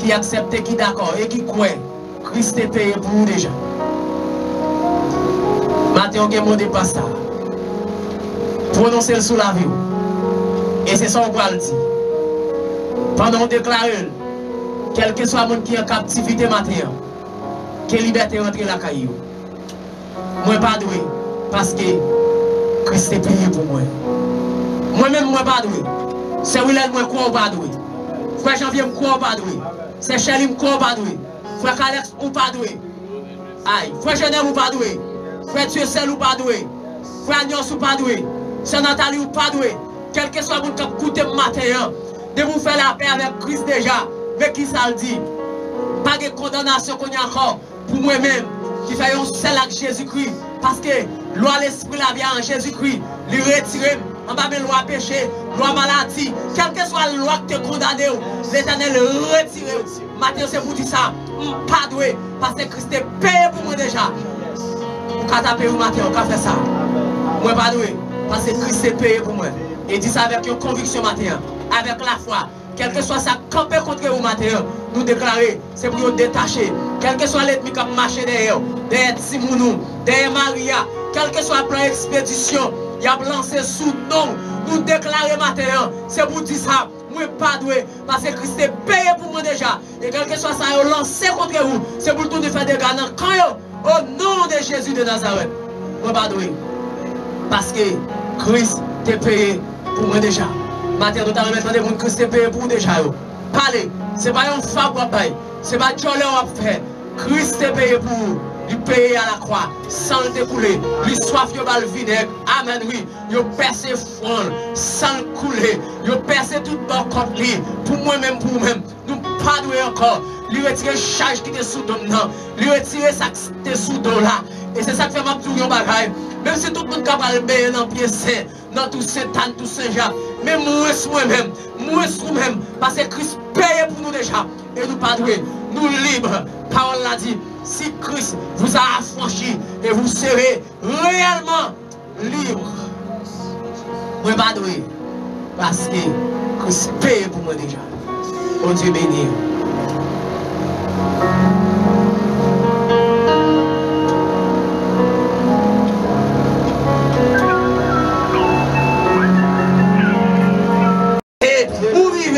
ki aksepte, ki d'akor, e ki kwen, Christ te peye pou ou deja. Maten gen moun de pasta, prononse l sou la vi ou, e se son kwa l di. Panon deklare l, kelke swa moun ki an kaptivite maten, ke libet e rentre la kay yo. Mwen pa dwe, paske, Christ te peye pou mwen. Mwen men mwen pa dwe, se wile mwen kwa ou pa dwe, fwe janvye mwen kwa ou pa dwe, doué. Frère Alex, ou pas doué. Aïe. Frère Genève, ou pas doué. Frère Tuesel, ou pas doué. Frère Agnos, ou pas doué. Sœur Nathalie, ou pas doué. Quel que soit qui écoute matin, de vous faire la paix avec Christ déjà. Mais qui ça le dit? Pas de condamnation qu'on a encore pour moi-même qui fait un seul avec Jésus-Christ. Parce que loi l'esprit la vie en Jésus-Christ, lui retirer en bas de loi péché, loi maladie, quelle que soit la loi qui te condamne, l'éternel retire. Matthieu, c'est pour dire ça, pas doué, parce que Christ est payé pour moi déjà. Quand tu payé Matthieu, on fait ça. Moi, pas doué, parce que Christ est payé pour moi. Et dit ça avec une conviction matin, avec la foi. Quel que soit ça, camper contre vous matin, nous déclarer, c'est pour nous détacher. Quel que soit l'ennemi qui a marché derrière, derrière Timounou, derrière Maria, quel que soit le plan expédition, il a lancé sous nom. Nous déclarer matin, c'est pour dire ça. Moi, pas doué, parce que Christ est payé pour moi déjà. Et quel que soit ça, il lancé contre vous. C'est pour tout de faire des gars quand au nom de Jésus de Nazareth. Moi, pas doué. Parce que Christ est payé pour moi déjà. Matin, nous avons des gens Christ est payé pour déjà. Parlez, ce n'est pas un fab ce n'est pas Jolé on fait. Christ est payé pour vous. Il paye à la croix, sans le découler. Il soif, il va le vinaigre. Amen, oui. Il percé fond, sans le couler. Il percé tout dans contre lui. Pour moi-même, pour vous-même. Nous pas doué encore. Lui retirer charge qui était sous dôme, non. Lui retirer ça qui était sous dos là. Et c'est ça qui fait ma tour bagaille. Même si tout le monde capable de dans pied saint, dans tout Satan, tout Saint-Jacques. Mais moi, moi-même, moi, moi-même, parce que Christ paye pour nous déjà. Et nous pas doué. Nous libres. Parole l'a dit. Si Christ vous a affranchi et vous serez réellement libre. Moi, pas. Parce que Christ paye pour moi déjà. Oh Dieu béni.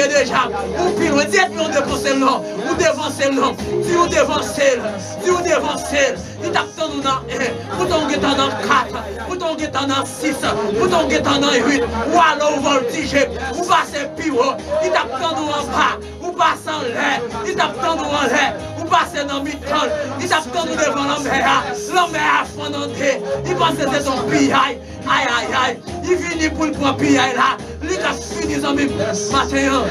desejar um filho, mas é não de você não, um de você não, se um de você, se um de você. Didakte nou nan 1, bouton getan nan 4, bouton getan nan 6, bouton getan nan 8, ou alo ou voltije, ou basen piwo, didakte nou an ba, ou basen le, didakte nou an le, ou basen nan mitan, didakte nou devan nan mea, nan mea fwanande, di basen de ton piyay, ay ay ay, di vini pou l'pwa piyay la, li ka fini zan mi maten yon,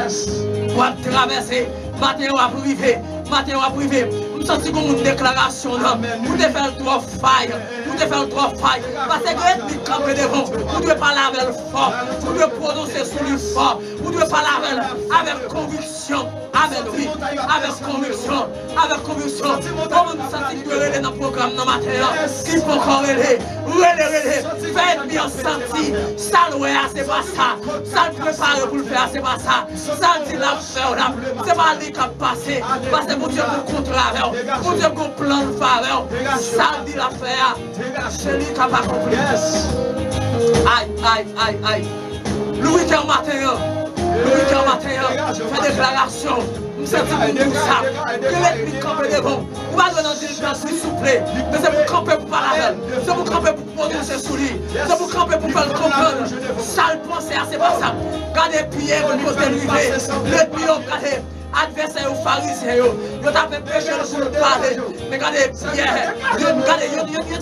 wap travese, matin ou privé, matin ou privé, je sens comme une déclaration, vous devez faire trop faille. Vous devez faire trois failles, parce que l'ennemi campe devant, vous devez parler fort, vous devez prononcer sur lui fort, vous devez parler avec, conviction, avec lui, avec conviction, avec conviction. Comment nous sentons que relais dans le programme dans matin là, qu'il faut encore relais, relais, relais, faites bien sentir, ça le c'est pas ça, ça le prépare pour le faire, c'est pas ça, ça dit la faire c'est pas lui qui a passé, parce que mon Dieu pour contre avec, mon Dieu pour plan de faire, ça dit la faire, c'est lui qui a pas compris. Aïe, aïe, aïe, aïe. Le week-end matin, le week-end matin, fait déclaration. Nous sommes pour ça. Que l'ennemi campe devant. On va donner une délivrance, s'il vous plaît. Mais c'est pour camper pour parler avec C'est pour camper pour prononcer sur lui. C'est pour camper pour faire le comprendre. Sale pensée, c'est pas ça. Gardez Pierre, vous pouvez délivrer. L'ennemi, regardez. Adversaire ou pharisien, yo t'a fait péché pour le parler. Mais regardez Pierre, regardez,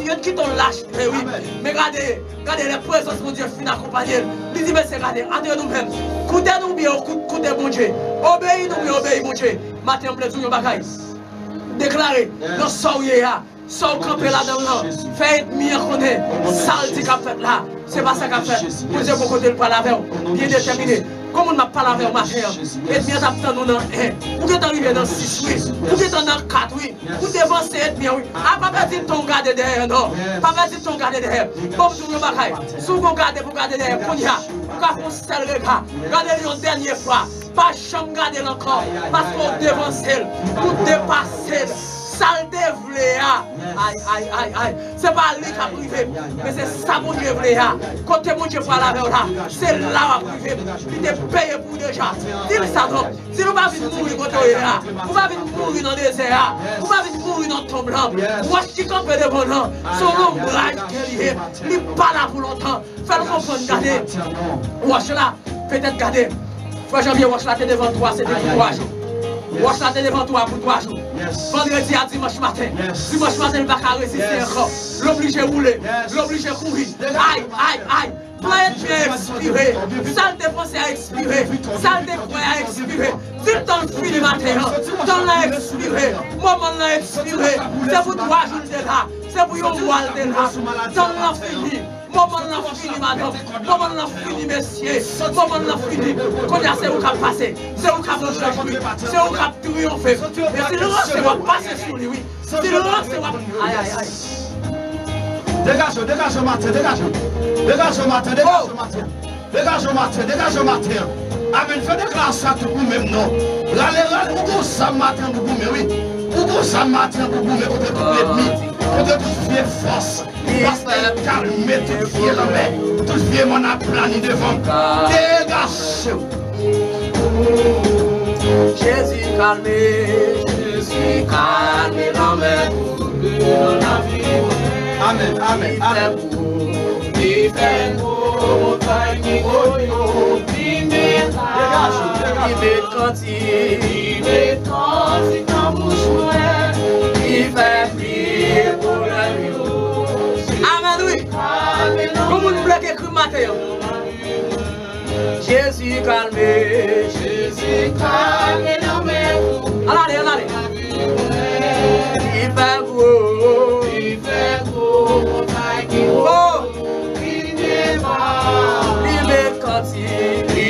yo qui t'ont lâché, oui. Mais regardez, regardez les présences mon Dieu fin accompagner. Il dit, mais c'est regardez, entre nous-mêmes, coutez nous bien, coutez mon Dieu. Obéis nous bien, obéis mon Dieu. Matin, on plaît tout le bagaille. Déclarez, nous sommes là. Sans camper là-dedans, faites mieux connaître, sale qui a fait là, c'est pas ça qu'a fait. Vous avez beaucoup de parler avec bien déterminé. Comment on m'a parlé avec ma terre Et bien, t'attends nous dans 1. Ou que t'arrives dans 6, oui. Ou que t'en dans 4, oui. Ou devancer, et bien, oui. Ah, pas dire ton garde derrière, non. Pas dire ton garde derrière. Comme tout le bagaille. Si vous regardez, vous regardez derrière, qu'on y a. Un seul regard. Regardez-le une dernière fois. Pas chambre garder encore. Parce qu'on devance, vous dépassez. Salde vle ya Ay, ay, ay, ay Se pa li ka prive Me se sa moun je vle ya Kote moun je vwa la ve ou la Se la wa prive Li te peye pou deja Dil sa don Si nou pa vin mouri kote ou ya Ou pa vin mouri nan dese ya Ou pa vin mouri nan tom lan Wach ki kampe de bon lan Son moun braj ke liye Li pa la pou lontan Fè nou kompon gade Wach la Fè det gade Fwa janvye wach la te devan 3 Se de pou 3 jou Wach la te devan 3 pou 3 jou Vendredi à dimanche matin. Dimanche matin, il ne va pas résister encore. L'obliger rouler, l'obliger courir. Aïe, aïe, aïe. Tu es expiré. Ça te pensé à expirer. Ça te croyait à expirer. Tu t'en fini matin. T'en as expiré. Moment l'a expiré. C'est pour trois jours de là. C'est pour une voile de là. Fini. Koman nan fini madop, koman nan fini mesye, koman nan fini, konya se ou kap pase, se ou kap chanjou, se ou kap triyonfe, e si lor se wap pase sou liwi, si lor se wap, ay ay ay. Degajou, degajou mater, degajou, degajou mater, degajou mater, degajou mater, degajou mater, amen fè dekla sa tout pou mèm nou, rale rale mou gousa mater mou gou mèwi, Poukou San Martin pou pouve kote tout l'ennemi, kote tout vie fos, paske l kalme tout vie lame, tout vie mon aplani devan, degache ou. Jésus kalme, Jésus kalme lame, pou nou la vie, Amen, amen, amen. Di fèm pou, di fèm pou, Bekati, bekati kan mouch mwen Ki matè yo Jésus kalme Jésus kalme nan men kou Alade, alade Ki fe pou Ki fe pou moun tay ki yo Ki ne ma Li bekati, li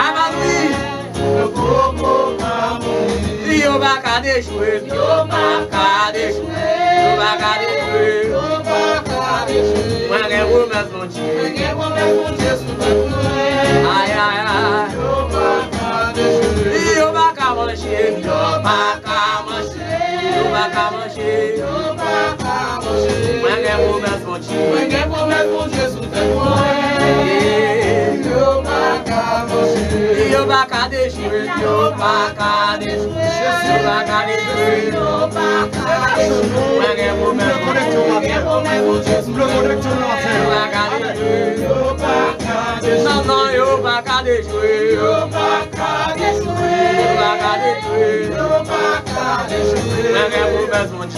yo baka dechwe, yo baka dechwe, yo baka dechwe, yo baka dechwe. Mwen gen wou mè zonje, mwen gen wou mè zonje sou mè kouè. Ay ay ay, yo baka dechwe, yo baka manche, yo baka manche, yo baka manche, yo baka manche. Mwen gen wou mè zonje, mwen gen wou mè zonje sou mè kouè. Yo baka de chwe, yo baka de chwe, yo baka de chwe,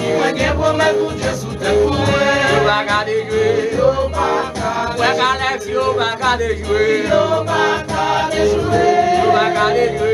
Mwen gen promes pou Dje sou ten pou mwen Yo baka de jwe Mwen kalek yo baka de jwe Yo baka de jwe Yo baka de jwe.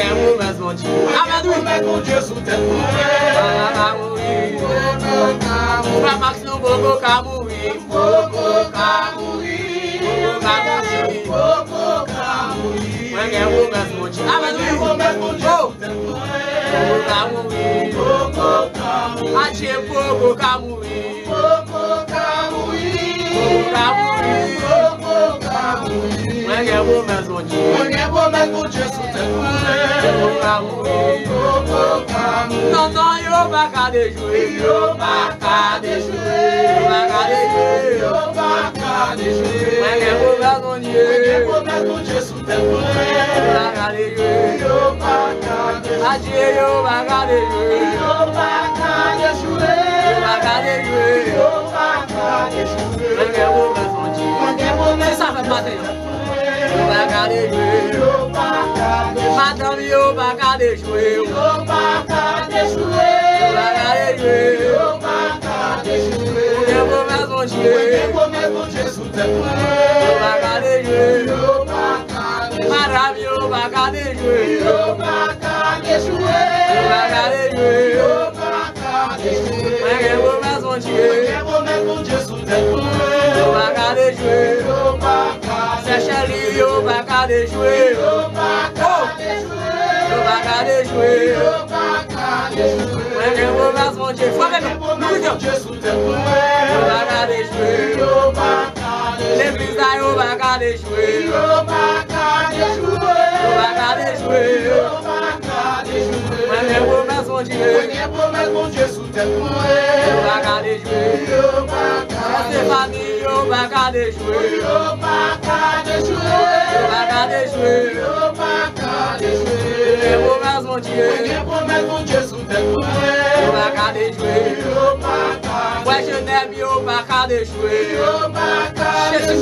é um esmondinho. Amado é com Jesus tempo. Camuí, pra Max no Bobo Camuí, Bobo Camuí, Bobo Camuí, é um esmondinho. Amado é com Jesus tempo. Camuí, Bobo Camuí, Achei Bobo Camuí, Bobo Camuí, Bobo Camuí, Bobo Camuí. Onye bụ mezụ onye Onye bụ mezụ Jesu tekwe Nọtọ Yoruba ka dị jụrụ Yoruba ka dị jụrụ Yoruba ka dị jụrụ Yoruba ka dị jụrụ Onye bụ mezụ onye Onye Oba cadejo, Madame Eu cadejo, Oba cadejo, eu cadejo, Oba cadejo, O tempo mais longe, o tempo mais longe, o tempo Oba cadejo, Oba cadejo, Madame Oba cadejo, Oba cadejo, Oba cadejo, Oba Mwen gen pou mè son chie Mwen gen pou mè pou dje sou tè pou mè Yo pa ka de jwe Yo pa ka de jwe Se chè li yo pa ka de jwe Yo pa ka de jwe Yo pa ka de jwe Yo pa ka de jwe Mwen gen pou mè son chie Mwen gen pou mè pou dje sou tè pou mè Yo pa ka de jwe Yo pa ka de jwe Le pisa yo baka de chwe. Yo baka de chwe. Yo baka de chwe. Yo baka de chwe. Mwenye promes moun die Mwenye promes moun die sou tèt mwen. Yo baka de chwe. Yo baka de chwe Mwenye fami yo baka de chwe. Yo baka de chwe. Yo pa ka dejwe Yo pa ka dejwe Gen promes moun chie Gen promes moun chie sou tek mwen Yo pa ka dejwe Yo pa ka dejwe Wè je tem yo pa ka dejwe Yo pa ka dejwe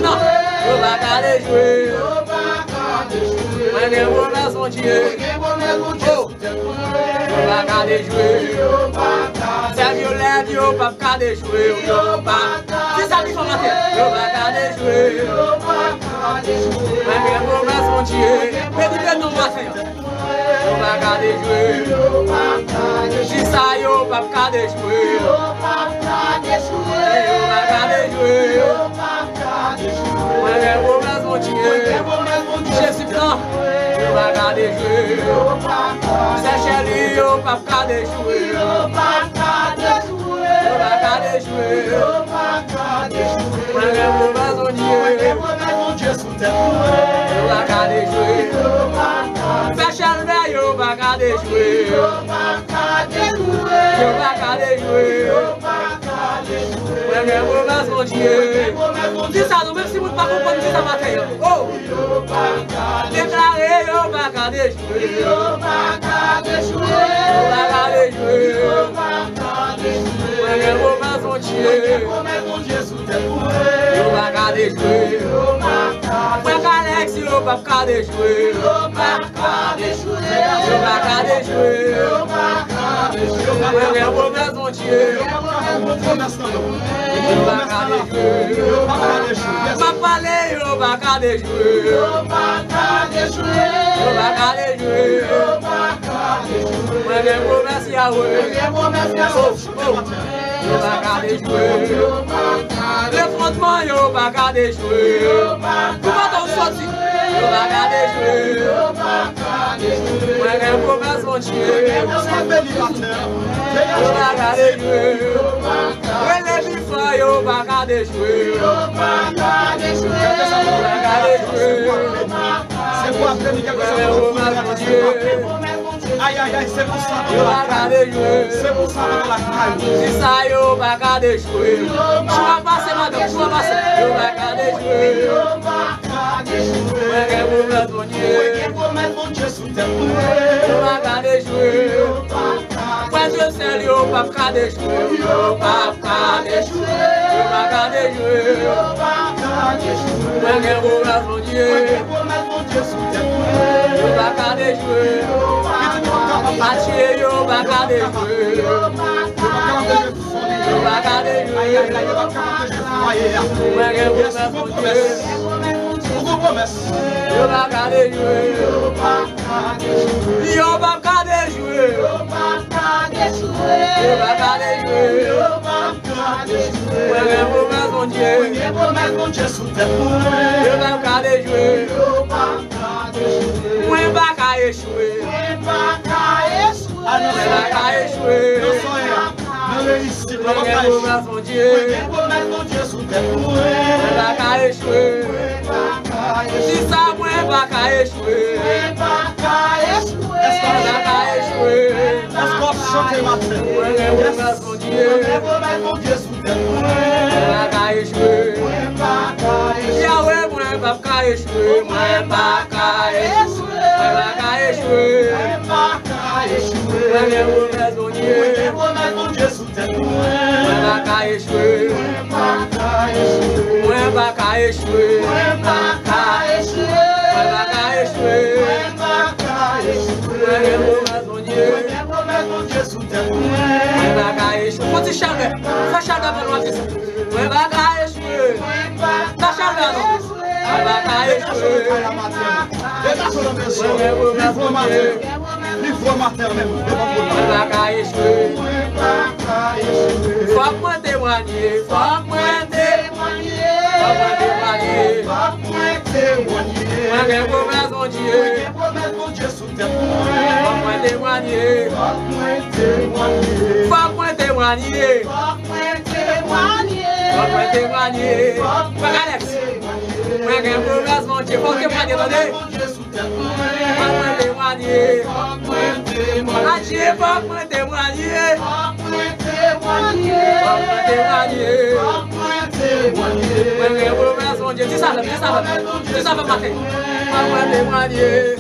Yo pa ka dejwe Yo pa ka dejwe Wè gen promes moun chie Gen promes moun chie sou tek mwen Yo pa ka dejwe Yo pa ka dejwe Tem yo lèv yo pa ka dejwe Yo pa ka dejwe sali son mater Yo baka de jwe Yo baka de jwe Mwen mwen promes mwen chye Mwen mwen mwen mwen se Yo baka de jwe Yo baka de jwe Jisa yo baka de jwe Yo baka de jwe Yo baka de jwe Yo baka de jwe Mwen mwen promes mwen chye Mwen mwen promes mwen chye Chef si plan Yo baka de jwe Yo baka de jwe Se cheli yo baka de jwe Yo baka de jwe kade jwe Mwen gen mou bezon diye Sou tèt mwen Yo pa kade jwe Fèchèl vè yo pa kade jwe Yo pa kade jwe Mwen gen mou bezon diye Di sa nou mèm si moun pa kompon di sa matè Yo pa kade jwe Yo pa kade jwe Yo pa kade jwe Mwenye promes moun chie Mwenye promes moun chie sou te koure Yo pa ka dejwe Yo pa ka dejwe Mwen ka lek si yo pa ka dejwe Yo pa ka dejwe Yo pa ka dejwe Yo pa ka dejwe Mwenye promes moun chie Mwenye promes moun chie Promes nan nou Yo pa ka dejwe Yo pa ka dejwe Pa pale yo pa ka dejwe Yo pa ka dejwe Yo pa ka dejwe Yo pa ka dejwe Mwenye promes Yahweh Mwenye promes Yahweh yo pa ka dechwe Le frontman yo pa ka dechwe Kou baton soti yo pa ka dechwe Mwen gen progres moun chye Yo pa ka dechwe Mwen le bifan yo pa ka dechwe Yo pa ka dechwe Se pou apre mi kek se pou apre Mwen gen progres moun chye Aïe aïe aïe, c'est pour ça que la caille. C'est pour ça que la caille. Si ça yo, pas qu'à déjouer. Tu vas passer, madame, tu vas passer. Yo, pas qu'à déjouer. Yo, pas qu'à déjouer. Ouais, qu'est-ce que vous mettez, mon Dieu? Ouais, qu'est-ce que vous mettez, mon Dieu, sous tes poumons? Yo, pas qu'à déjouer. Yo, pas qu'à déjouer. je sel yo pap ka dejwe, yo pap ka dejwe, yo pap ka dejwe, yo pap ka dejwe, mwen gen promes bon Diyo, mwen gen promes bon Diyo sou tèt mwen, yo pap ka dejwe, yo pap ka dejwe, patye yo pap ka dejwe, yo pap ka dejwe, yo pap ka dejwe, mwen gen promes bon Diyo, promes Yo pa ka dejwe Yo pa ka dejwe Yo pa ka dejwe Yo pa ka dejwe Yo pa ka dejwe Yo pa ka dejwe Mwen gen promes bon Dje Mwen gen promes bon Dje sou tèt mwen Yo pa ka dejwe Yo pa ka dejwe Mwen pa ka echwe Mwen pa ka echwe Mwen pa ka echwe Non son ya Non reisi Mwen gen promes bon Dje Mwen gen promes bon Dje sou tèt mwen Mwen pa ka echwe Mwen pa ka echwe Jisa mwen baka echwe. Mwen baka echwe. Mwen baka echwe? Eskop chante maten Mwen mwen fondye Mwen mwen fondye souten Mwen baka echwe. Mwen baka echwe. Yawe mwen baka echwe. Mwen baka echwe. Mwen baka echwe. Mwen baka echwe. Mwen e mwen fondye Mwen e mwen fondye souten Mwen baka echwe. Mwen baka echwe Mwen pa ka echwe Mwen pa ka echwe Mwen pa ka echwe Mwen gen promes moun die Mwen gen promes moun die sou ten Mwen pa ka echwe Foti chanbe, fwa chanbe mwen wate sa Mwen pa ka echwe Sa chanbe anon Mwen pa ka echwe Mwen gen promes moun die Mwen pa ka echwe Fwa mwen temwanye Fwa mwen temwanye Mwen gen promes bon diye Fak mwen temwanye Fak mwen temwanye Fak mwen temwanye Fak Alex Mwen gen promes bon diye Fak temwanye tande Fak mwen temwanye Adje fak mwen temwanye Fok mwen témoigner.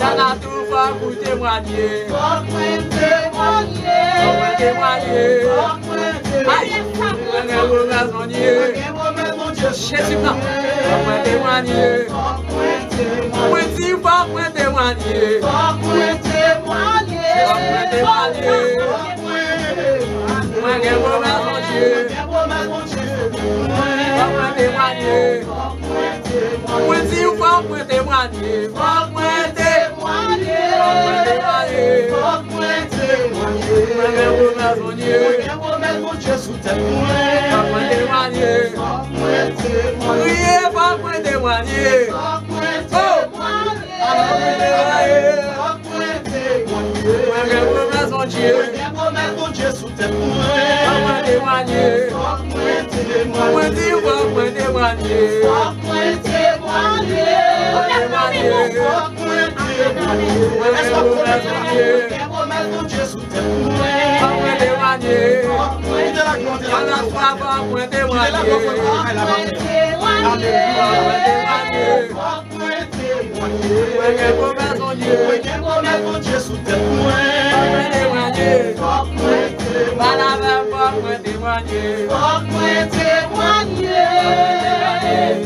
Sa nan tou fok ou temwanye. Fok mwen témoigner. Fok mwen temwanye. Fok mwen Ay, témoigner. mwen gen promès mon Dieu. Mwen gen promès mon Dieu Mwen gen promes kon Diyo Mwen temwanye Mwen ti ou fok mwen temwanye Fok mwen temwanye Fok mwen temwanye Mwen gen promes kon Diyo Fok mwen temwanye Mwen fok mwen temwanye Fok mwen temwanye Mwen gen promeson Dje Mwen gen promeson Dje sou tèt mwen Mwen dewanye Fok mwen dewanye Mwen diwa mwen dewanye Fok mwen dewanye Mwen dewanye Fok mwen dewanye Mwen gen promeson Dje Mwen gen promeson Dje sou tèt mwen Mwen dewanye Fok mwen dewanye An la fava mwen dewanye Mwen dewanye Fok mwen dewanye Fok mwen dewanye mwen Mwen gen pou mè konye Mwen gen pou mè konye sou tèt mwen. Mwen gen pou mè konye Fok mwen. Balave fok mwen temwanye Fok mwen temwanye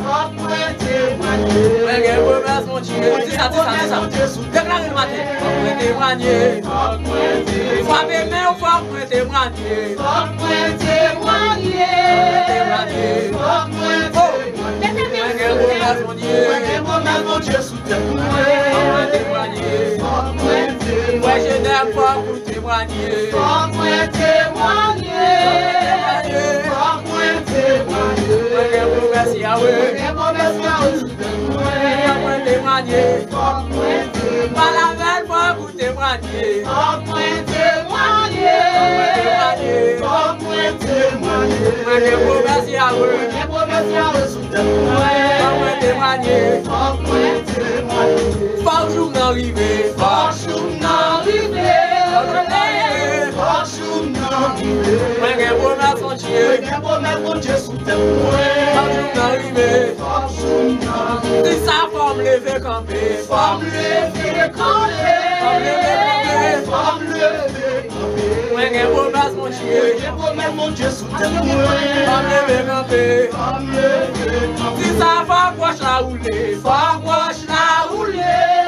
Fok mwen temwanye Mwen gen promes mwen chie Mwen gen promes mwen chie sou Deklare lwate Fok mwen temwanye Fok mwen temwanye Fwape men ou fok mwen temwanye Fok mwen temwanye Fok mwen temwanye Mwen gen promes mwen chie Mwen gen promes mwen chie sou Deklare lwate Fok mwen temwanye Fok mwen temwanye témoigner. Mwen jenem fok ou temwanye. Fok mwen témoigner. Témoigner. Promès Yahweh. Gen promès Yahweh. Fok mwen témoigner. Fok ou temwanye. Fok mwen témoigner. Témoigner. Gen promès Yahweh. Fok mwen témoigner. Fok jou nan rive. Fok chou Mwen gen pou mè fonje Mwen gen pou mè fonje sou te mwen. Fapjoun nan rive. Fapjoun nan rive. Ti sa fòm leve kampe. Fòm leve kampe. Fòm leve kampe. Fòm leve kampe. Mwen gen pou mè fonje Mwen gen pou mè fonje sou te mwen. Fòm leve kampe. Fòm leve kampe. Ti sa fòm wòch la oule. Fòm wòch la oule.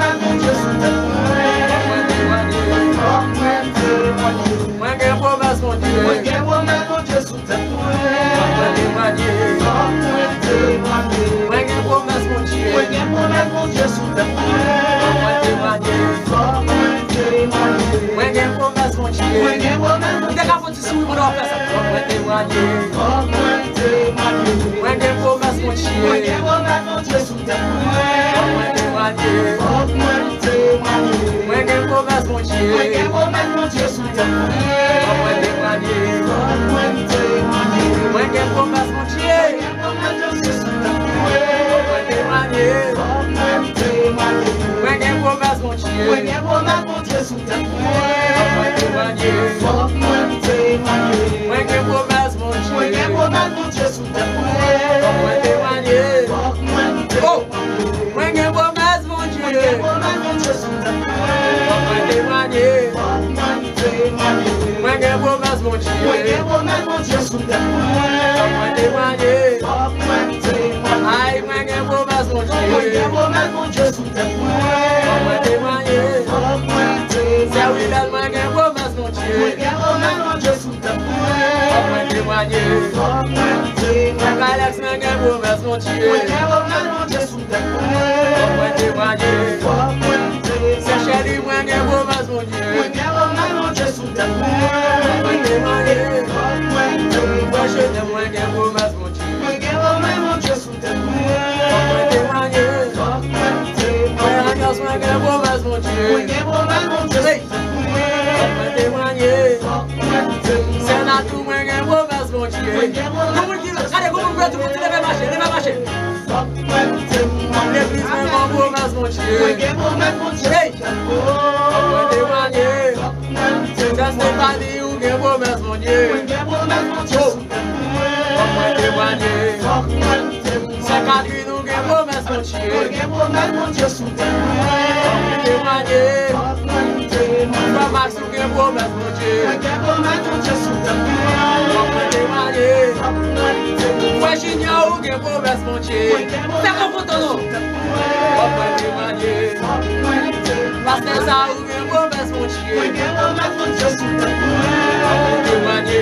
Mwenje wame mwenje sou tèt mwen Mwenje demanye Mwenje demanye Mwenje wame mwenje Mwenje wame mwenje sou tèt mwen Mwenje demanye Mwenje demanye Mwenje wame mwenje Mwenje wame mwenje Mwenje wame mwenje Mwenje wame mwenje Mwen gen pou mwen tout le monde levez marcher, levez marcher. Mwen gen pou mwen ton Jesu Mwen gen pou mwen ton Jesu wè jinya ou gen pou wè sponche Fè kon foton nou Wap wè di manye Pastè sa ou gen pou wè sponche Wè gen pou wè sponche sou tè Wap wè di manye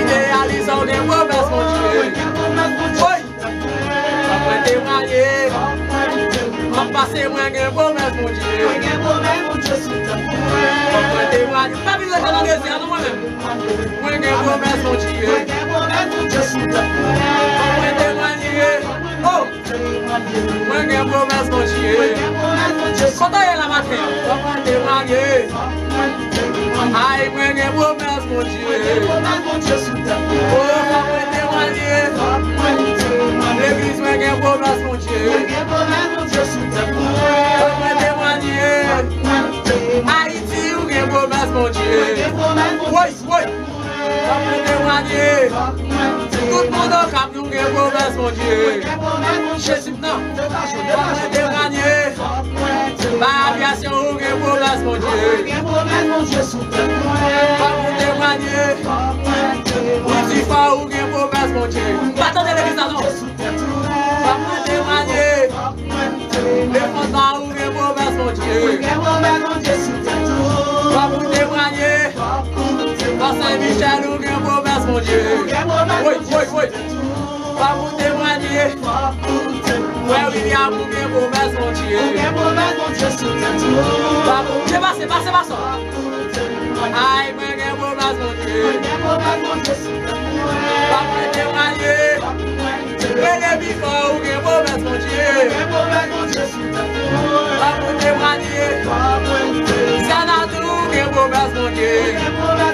Idealiza ou gen pou wè sponche Wè gen pou wè sponche Wap wè di manye Wap pase mwen gen pou wè sponche Wè gen pou wè sponche sou tè Wap wè di manye Mwen gen pou wè sponche Mwen gen mwen jye Mwen gen promes mwen jye Koto ye la matren Mwen gen mwen jye Ay mwen gen promes mwen jye Mwen gen mwen jye L'eglise mwen gen promes mwen jye Mwen gen mwen jye Haiti mwen gen promes mwen jye Woy woy Mwen dewanye Tout moun an kap nou gen promes moun die Chesip nan Mwen dewanye Ba avyasyon ou gen promes moun die Mwen dewanye Mwen di fa ou gen promes moun die Batan de legislasyon Mwen dewanye Le fonda ou gen promes moun die Mwen dewanye Nan Saint-Michel ou gen promes moun die Woy, woy, woy Pa moun temwanye Wè William ou gen promes moun die Ou gen promes moun die sou ten tou Pa moun Je basse, basse, basse Ay mwen gen promes moun die Ou gen promes moun die sou ten tou Pa moun temwanye Mwen gen bifo ou gen promes moun die Ou gen promes moun die sou ten tou Pa moun temwanye Sanatou ou gen promes moun die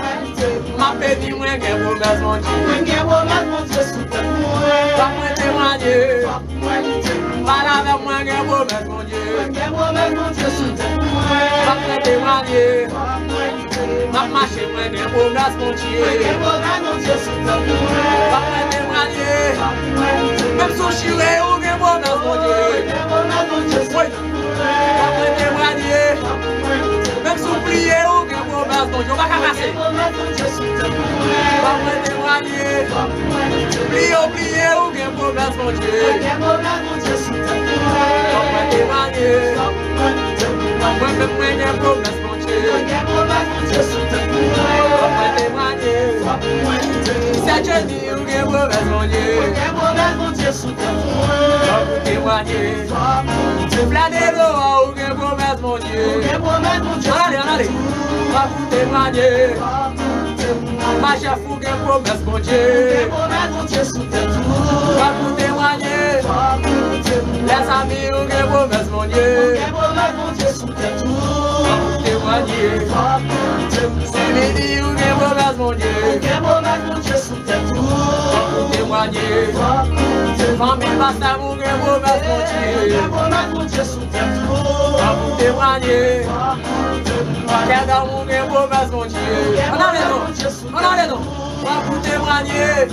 Ma pedi mwen gen pou gaz moun di Mwen gen pou gaz moun di sou tèt mwen Fap mwen te mwen di Fap mwen te mwen Bala ve mwen gen pou gaz moun di Mwen gen pou gaz moun di sou tèt mwen Fap mwen te mwen di Fap mwen te mwen Map mache mwen gen pou gaz moun di Mwen gen pou gaz moun di sou tèt mwen Fap mwen te mwen di Fap mwen te mwen Mèm sou chire ou gen pou gaz moun di Mwen gen pou gaz moun di sou tèt mwen Fap mwen te mwen di Fap mwen te mwen Mèm sou pliye ou Baz bon diyo baka kase Wap mwen temwanye Pli yo pliye ou gen pou baz bon diyo Wap mwen temwanye Wap mwen mwen gen pou baz bon diyo Se chen di ou gen mwobez mwonye Ou gen mwobez mwonye sou te mwonye Ewanyen Se plade do an ou gen mwobez mwonye Ou gen mwobez mwonye sou te mwonye Wakout ewanyen Ma chef ou gen mwobez mwonye Ou gen mwobez mwonye sou te mwonye Wakout ewanyen Les ami ou gen mwobez mwonye Ou gen mwobez mwonye sou te mwonye mon dieu Se me di ou gen bogas mon dieu Ou gen bogas mon dieu sou te tou Témoigne Fami basta ou gen bogas mon dieu Ou gen bogas mon dieu sou te tou Témoigne Kèda ou gen bogas mon dieu On a le don On a le don Wapou témoigne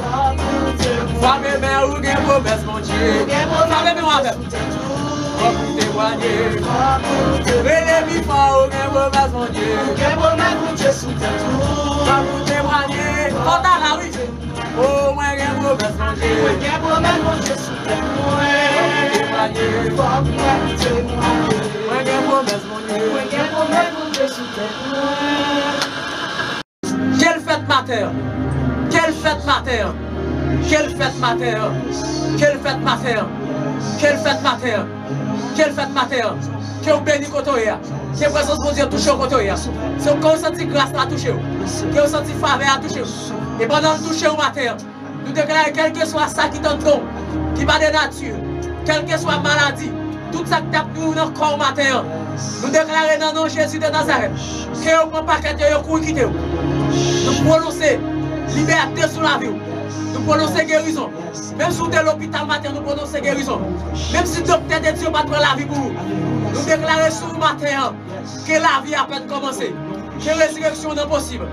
Fami mè ou gen bogas mon dieu Fami mè wapè mwen lite mwen. Femme et mère, ou gen Quelle fête mater Quelle fête mater Quelle fête mater Que vous béni côté Que la présence de Dieu touche côté C'est quand vous sentez grâce à toucher Que vous sentez faveur à toucher Et pendant le toucher au matin Nous déclarons quel que soit ça qui t'entend Qui va de nature Quelle que soit maladie Tout ça qui tape nous dans le corps matin Nous déclarons dans le nom de Jésus de Nazareth Que vous prenez paquet de vous quitter nous prononcer liberté sur la vie. Nous prononcer guérison. Même si vous êtes à l'hôpital matin, nous prononcer guérison. Même si le docteur de Dieu pas prendre la vie pour vous. Nous déclarons sur le matin que la vie a peine commencé. Que résurrection n'est possible.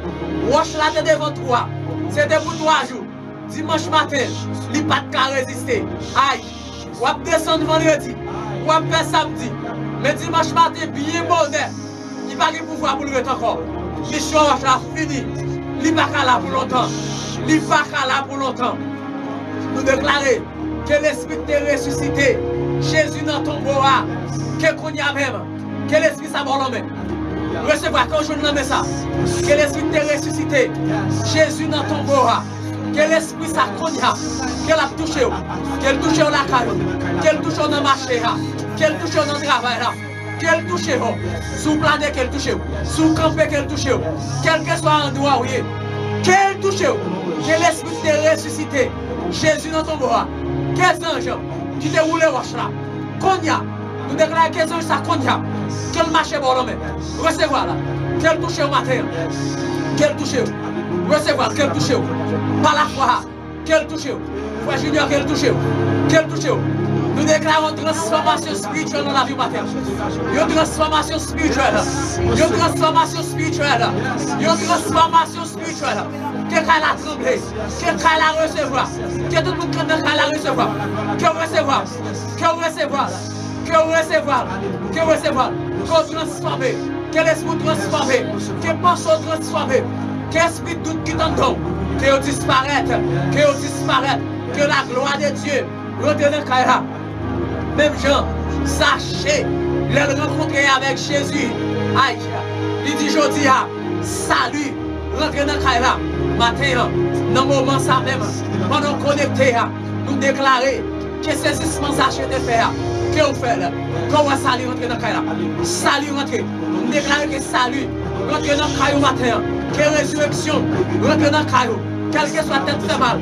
Wash la tête devant toi. C'était pour trois jours. Dimanche matin, il n'y a pas de résister. Aïe. Ou descendre vendredi. Ou ap faire samedi. Mais dimanche matin, bien bonheur. Il va pas pouvoir pour le mettre encore. Mission a fini. Il va pas là pour longtemps. Il va pas là pour longtemps. Nous déclarer que l'esprit est ressuscité. Jésus dans ton bois. Que qu'on. Que l'esprit l'homme. Recevoir quand je nomme ça. Que l'esprit est ressuscité. Jésus dans ton bois. Que l'esprit a. Qu'elle a touché. Qu'elle touche dans la caille. Qu'elle touche dans le marché. Qu'elle touche dans le travail. qu'elle touche sous planer qu'elle touche sous camper qu'elle touche quel que soit l'endroit où qu'elle touche que l'esprit te ressuscité, Jésus dans ton bras, quels anges? Qui te roulent au là, Konya, nous déclarons quels anges ça Konya, qu'elle marche pour bon l'homme, recevoir là, qu'elle touche au matin, qu'elle touche recevoir, qu'elle touche par la foi, qu'elle touche frère Junior, qu'elle touche qu'elle touche Nous déclarons transformation spirituelle dans la vie maternelle. Une transformation spirituelle. Une transformation spirituelle. Une transformation spirituelle. Que qu'elle a tremblé. Que qu'elle a recevoir. Que tout le monde qu'elle a recevoir. Que recevoir. Que recevoir. Que recevoir. Que recevoir. Que transformer. Que l'esprit transformer. Que pensée transformer. Que esprit doute qui t'entend. Que disparaître. Que disparaître. Que la gloire de Dieu. Retenez Kaira. Même Jean, sachez, les rencontrer avec Jésus. Aïe, il dit aujourd'hui, salut, rentrez dans le. Matin, dans le moment ça même, pendant connecté, nous déclarer que saisissement sachet de faire. Que vous faites Comment salut rentrer dans le Salut rentrer. Nous déclarer que salut, rentrer dans le matin. Que résurrection, rentrer dans le. Quel que soit tête fait mal,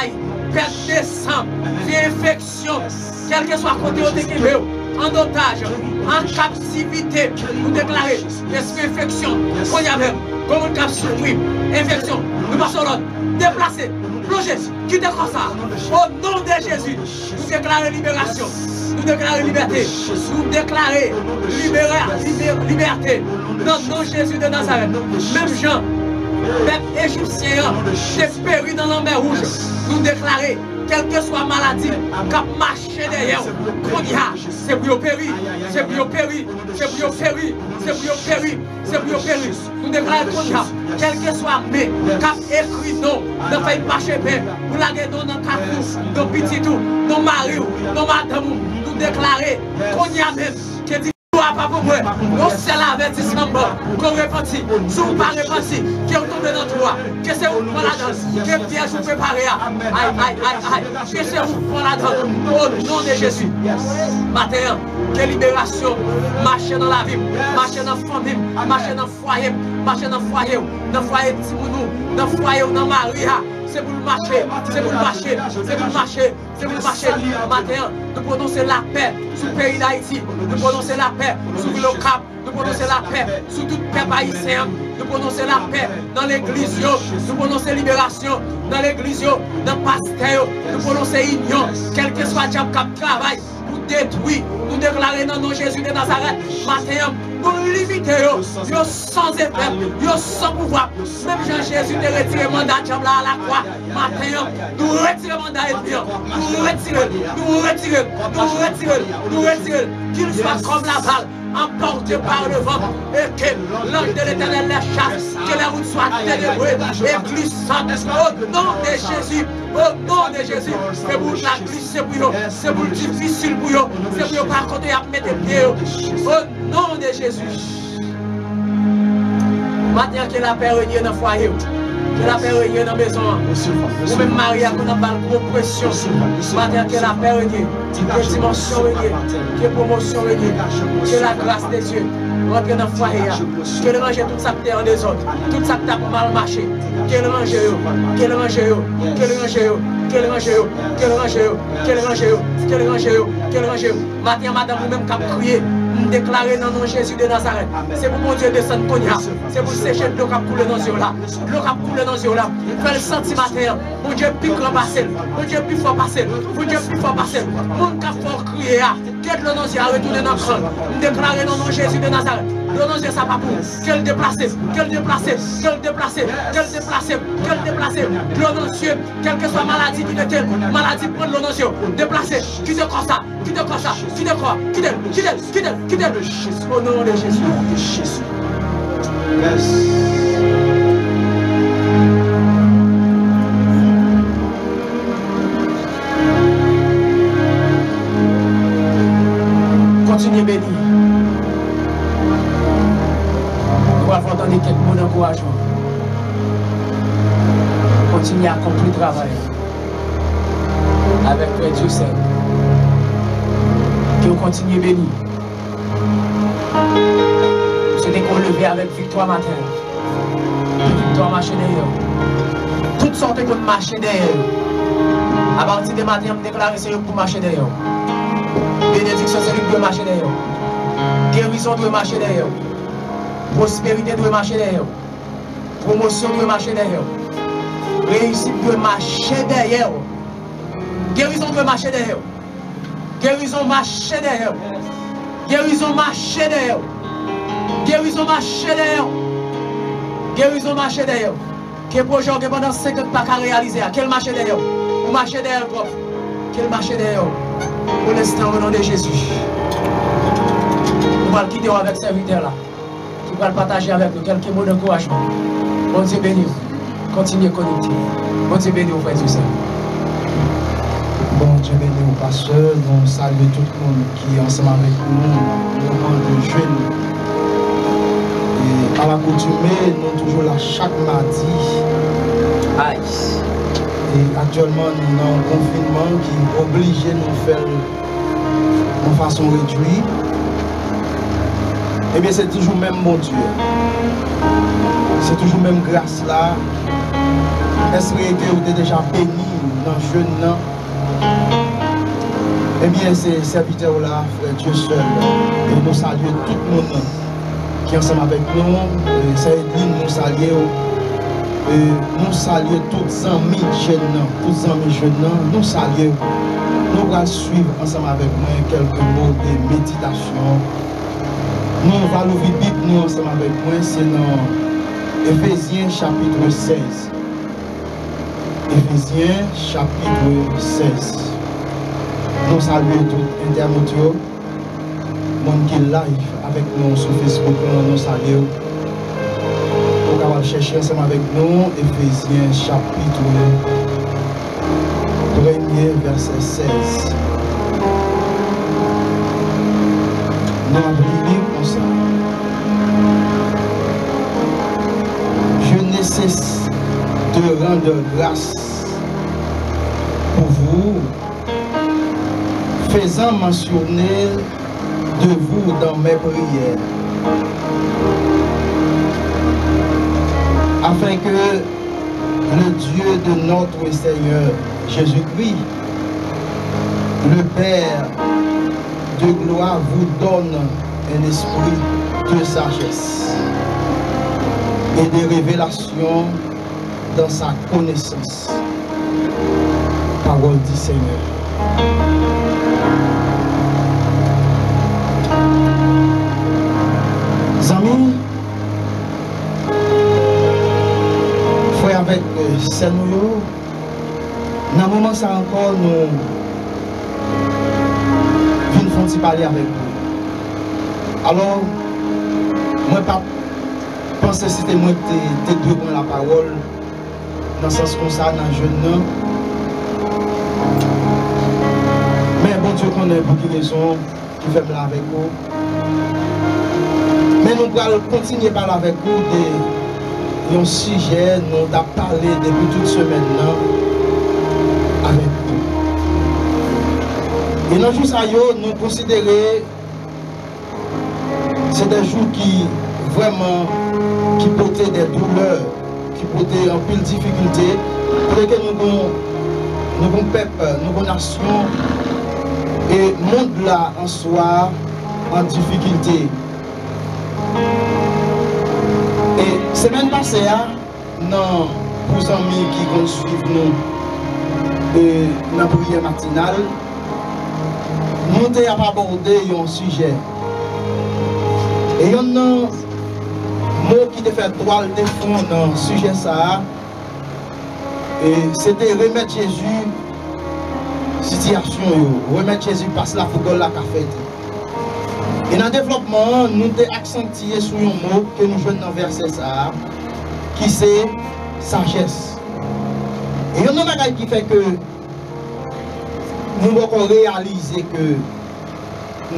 aïe, perte de sang, vie infection, quel que soit côté tu en otage, en captivité. Nous déclarer esprit infection, qu'on y a même, comme un cap souffrir, infection, nous passons l'autre, déplacer, plonger, quitter comme ça. Au nom de Jésus, nous déclarer libération. Nous déclarer liberté. Nous déclarer liberté. Dans le nom de Jésus de Nazareth. Même Jean, peuple égyptien, c'est péri dans la mer rouge. Nous déclarer quelle que soit maladie, cap marché derrière, qu'on y a, c'est pour péri, c'est pour péri, c'est pour péri, c'est pour péri, c'est pour péri. Nous déclarons qu'on y a, quel que soit mais, cap écrit non, ne fait pas chez pour la guerre dans carrefour, dans petit tout, dans mari, dans madame, nous déclarer a même, pa pa pou mwen, nou se la avetisman bon, kon repoti, sou pa repoti, ke ou tombe nan troa, ke se ou pon la dans, ke pièj ou prepare a, ay, ay, ay, ay, ke se ou pon la dans, ou non de Jésus. Mater, ke liberasyon, mache nan la vim, mache nan fomim, mache nan fwayem, mache nan fwayem, nan fwayem timounou, nan fwayem nan maria, c'est pour le marcher, c'est pour le marcher, c'est pour le marcher, c'est pour le marcher. Matin, nous prononcer la paix sur le pays d'Haïti, nous prononcer la paix sur le Cap, nous prononcer la paix sur tout le peuple haïtien, nous prononcer la paix dans l'église, nous prononcer libération dans l'église, dans le pasteur, nous prononcer union, quel que soit le travail pour détruire, nous déclarer dans nom Jésus de Nazareth, matin, pour limiter yo, yo sans effet, yo sans pouvoir. Même Jean-Jésus te retiré mandat de à la croix. Matin, nous retirons mandat et. Nous retirons, nous retirons, nous retirons, nous retirons. Qu'il soit comme la balle emporté par le vent et que l'ange de l'éternel les chasse, que les routes soient ténébreuses et glissantes au nom de Jésus. Au nom de Jésus, c'est pour la glisser pour eux, c'est pour difficile pour eux, c'est pour par contre à mettre pied au nom de Jésus. Maintenant que la paix règne dans le foyer, Kè la pè règne nan bezon. Ou mè maria kon nan bal gro presyon. Matè kè la pè règne. Kè dimensyon règne. Kè promosyon règne. Kè la grâs de Dieu. Rentre nan fwaye ya. Kè le manje tout sa ptè an de zot. Tout sa ptè pou mal mache. Kè le manje yo. Kè le manje yo. Kè le manje yo. Kè le manje yo. Kè le manje yo. Kè le manje yo. Kè le manje yo. Matè an madan pou mèm kap kriye. Crié, déclarer dans nom de Jésus de Nazareth. C'est pour mon Dieu descendre Tonya. C'est pour sécher l'eau qui a coulé dans ce là. L'eau qui a coulé dans ce là. Fais le sentimental. Mon Dieu plus grand passer. Mon Dieu plus fort passer. Mon Dieu plus fort passer. Mon a fort crier. Quel le nom de retourner dans le crâne. Déclarer dans le nom de Jésus de Nazareth. Le nom de ça pas pour. Quel déplacé. Quel déplacé. Quel déplacé. Quel déplacé. Quel déplacé. Le nom de Dieu. Quelle que soit maladie qui était. Maladie prendre le nom de Dieu. Déplacé. Qui te croit ça. Qui te croit ça. Qui te croit. Qui te. Qui te. Qui te. Qui te. Au nom de Jésus. Continuez béni. Avons entendu quelques mots d'encouragement. Continuez à accomplir le travail. Avec toi, Dieu seul. Que vous continuez béni. C'était qu'on lever avec victoire matin. Victoire marcher derrière. Toutes sortes de marcher derrière. À partir de matin, je déclare c'est pour marcher derrière. Bénédiction, c'est lui qui doit marcher derrière. Guérison doit marcher derrière. Prosperite dwe mache derye ou. Promosyon dwe mache derye ou. Reisit dwe mache derye ou. Gerizon dwe mache derye ou. Gerizon mache derye ou. Gerizon mache derye ou. Gerizon mache derye ou. Gerizon mache derye ou. Ke proje ou ke pandan 50 pa ka realize a. Kel mache derye ou. Ou mache derye ou prof. Kel mache derye ou. Ou lestan ou nan de Jezus. Ou pal kite ou avek servite la. Nous allons partager avec nous quelques mots d'encouragement. Bon Dieu béni. Continuez à connecter. Bon Dieu béni, frères et sœurs. Bon Dieu béni au pasteur, nous saluons tout le monde qui est ensemble avec nous, au moment de jeûne. Et à l'accoutumée, nous toujours là chaque mardi. Aïe. Et actuellement, nous avons un confinement qui oblige nous faire de façon réduite. Eh bien, c'est toujours même mon Dieu. C'est toujours même grâce là. Est-ce que vous êtes déjà béni dans le jeûne là? Eh bien, ces serviteurs-là, frère Dieu seul, et nous saluons tout le monde qui est ensemble avec nous. Ça Edline, nous saluons. Nous saluons tous les amis jeunes, tous les amis jeunes, nous saluons. Nous allons suivre ensemble avec moi quelques mots de méditation. Nou valou vibit nou ansem avek mwen se nan Efesien chapitre 16. Efesien chapitre 16. Nou salve tout internet yo. Moun ki live avek nou sou Facebook nou nou salve yo. Nou kawal chèche ansem avek nou Efesien chapitre 1er verset 16. Nou avli cesse de rendre grâce pour vous faisant mentionner de vous dans mes prières, afin que le Dieu de notre Seigneur Jésus-Christ, le Père de gloire, vous donne un esprit de sagesse et de révélation dans sa connaissance. Parole du Seigneur. Amis, frère avec euh, nous, dans le moment ça encore, nous venons parler avec vous. Alors, moi, pas panse se te mwen te dwe kon la parol nan sens kon sa nan jen nan men bon diyo konen pou ki rezon ki fem la vek ou men nou pral kontinye pal avek ou de yon sije nou da pale debi tout semen nan avek ou e nan jou sa yo nou konsidere se de jou ki vweman ki pote de douleur, ki pote anpil difikilte, pou leke nou kon, nou kon pep, nou kon nasyon, e moun la an soa an difikilte. E semen pase a, nan pou zanmi ki kon suiv nou e nan pouye matinal, nou te ap aborde yon suje. E yon nan ki te fè toal te fon nan suje sa e se te remet Jezu sityasyon yo. Remet Jezu pas la fougol la ka fèt e nan devlopman nou te aksantiye sou yon mou ke nou jwen nan verse sa ki se sagesse. E yon nan bagay ki fè ke nou wakon realize ke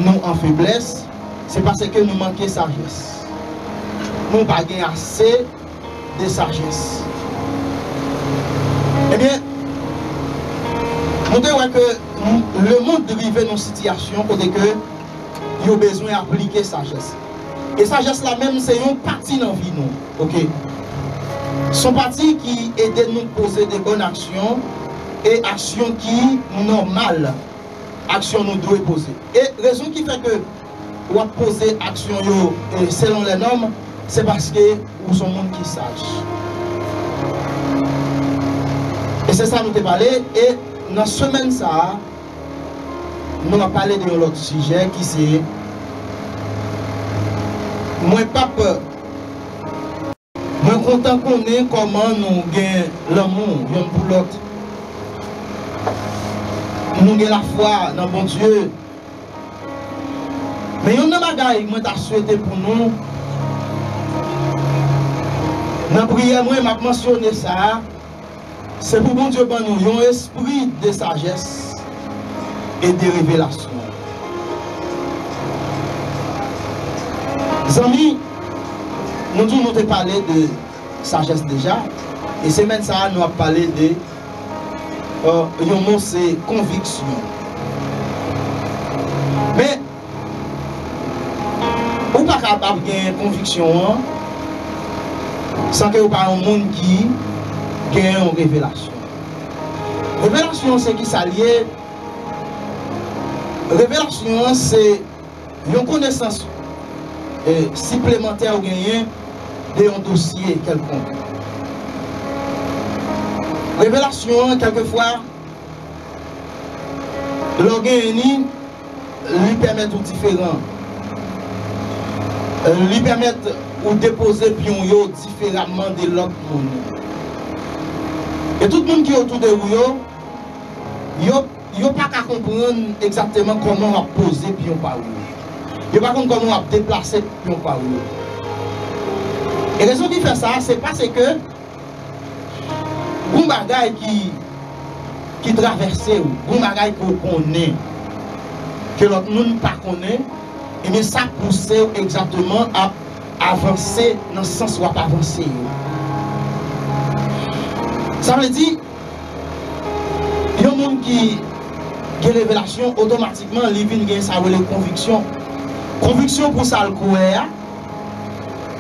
nou an febles, se pase ke nou manke sajes. nou pa gen ase de sajes. Ebyen, eh nou te wè ke le moun derive nou sityasyon kote ke yo bezwen aplike sajes. E sajes la menm se yon pati nan vi nou. Ok? Son pati ki ede nou pose de bon aksyon e aksyon ki normal aksyon nou dwe pose. E rezon ki fè ke wap pose aksyon yo selon le norme se baske ou son moun ki saj. E se sa nou te pale, e nan semen sa, nou a pale de yon lot sije ki se mwen pape mwen kontan konen koman nou gen l'amon yon pou lot. Nou gen la fwa nan bon Diyo. Men yon nan bagay mwen ta swete pou nou Nan priye mwen mak mensyone sa, se pou bon Diyo ban nou yon espri de sajes e de revelasyon. Zami, nou tou nou te pale de sajes deja, e semen sa nou ap pale de uh, yon moun se konviksyon. Men, ou pa kap ap gen konviksyon an, sans que vous pas un monde qui gagne une révélation. Révélation, c'est qui s'allie Révélation, c'est une connaissance euh, supplémentaire ou gagné d'un dossier quelconque. Révélation, quelquefois, l'organe lui permet tout différent. Euh, ou depose piyon yo diferaman de lot moun. E tout moun ki yo tou de ou yo, yo, yo pa ka kompren exactement koman wap pose piyon pa ou yo. Yo pa kon koman wap deplase piyon pa ou yo. E rezon ki fe sa, se pase ke goun bagay ki ki traverse ou, goun bagay ki ou konen, ke lot moun pa konen, e me sa puse ou exactement ap avanse nan sens wap avanse. Sa mwen di yon moun ki gen revelasyon otomatikman li vin gen sa wè le konviksyon. Konviksyon pou sa l kouè ya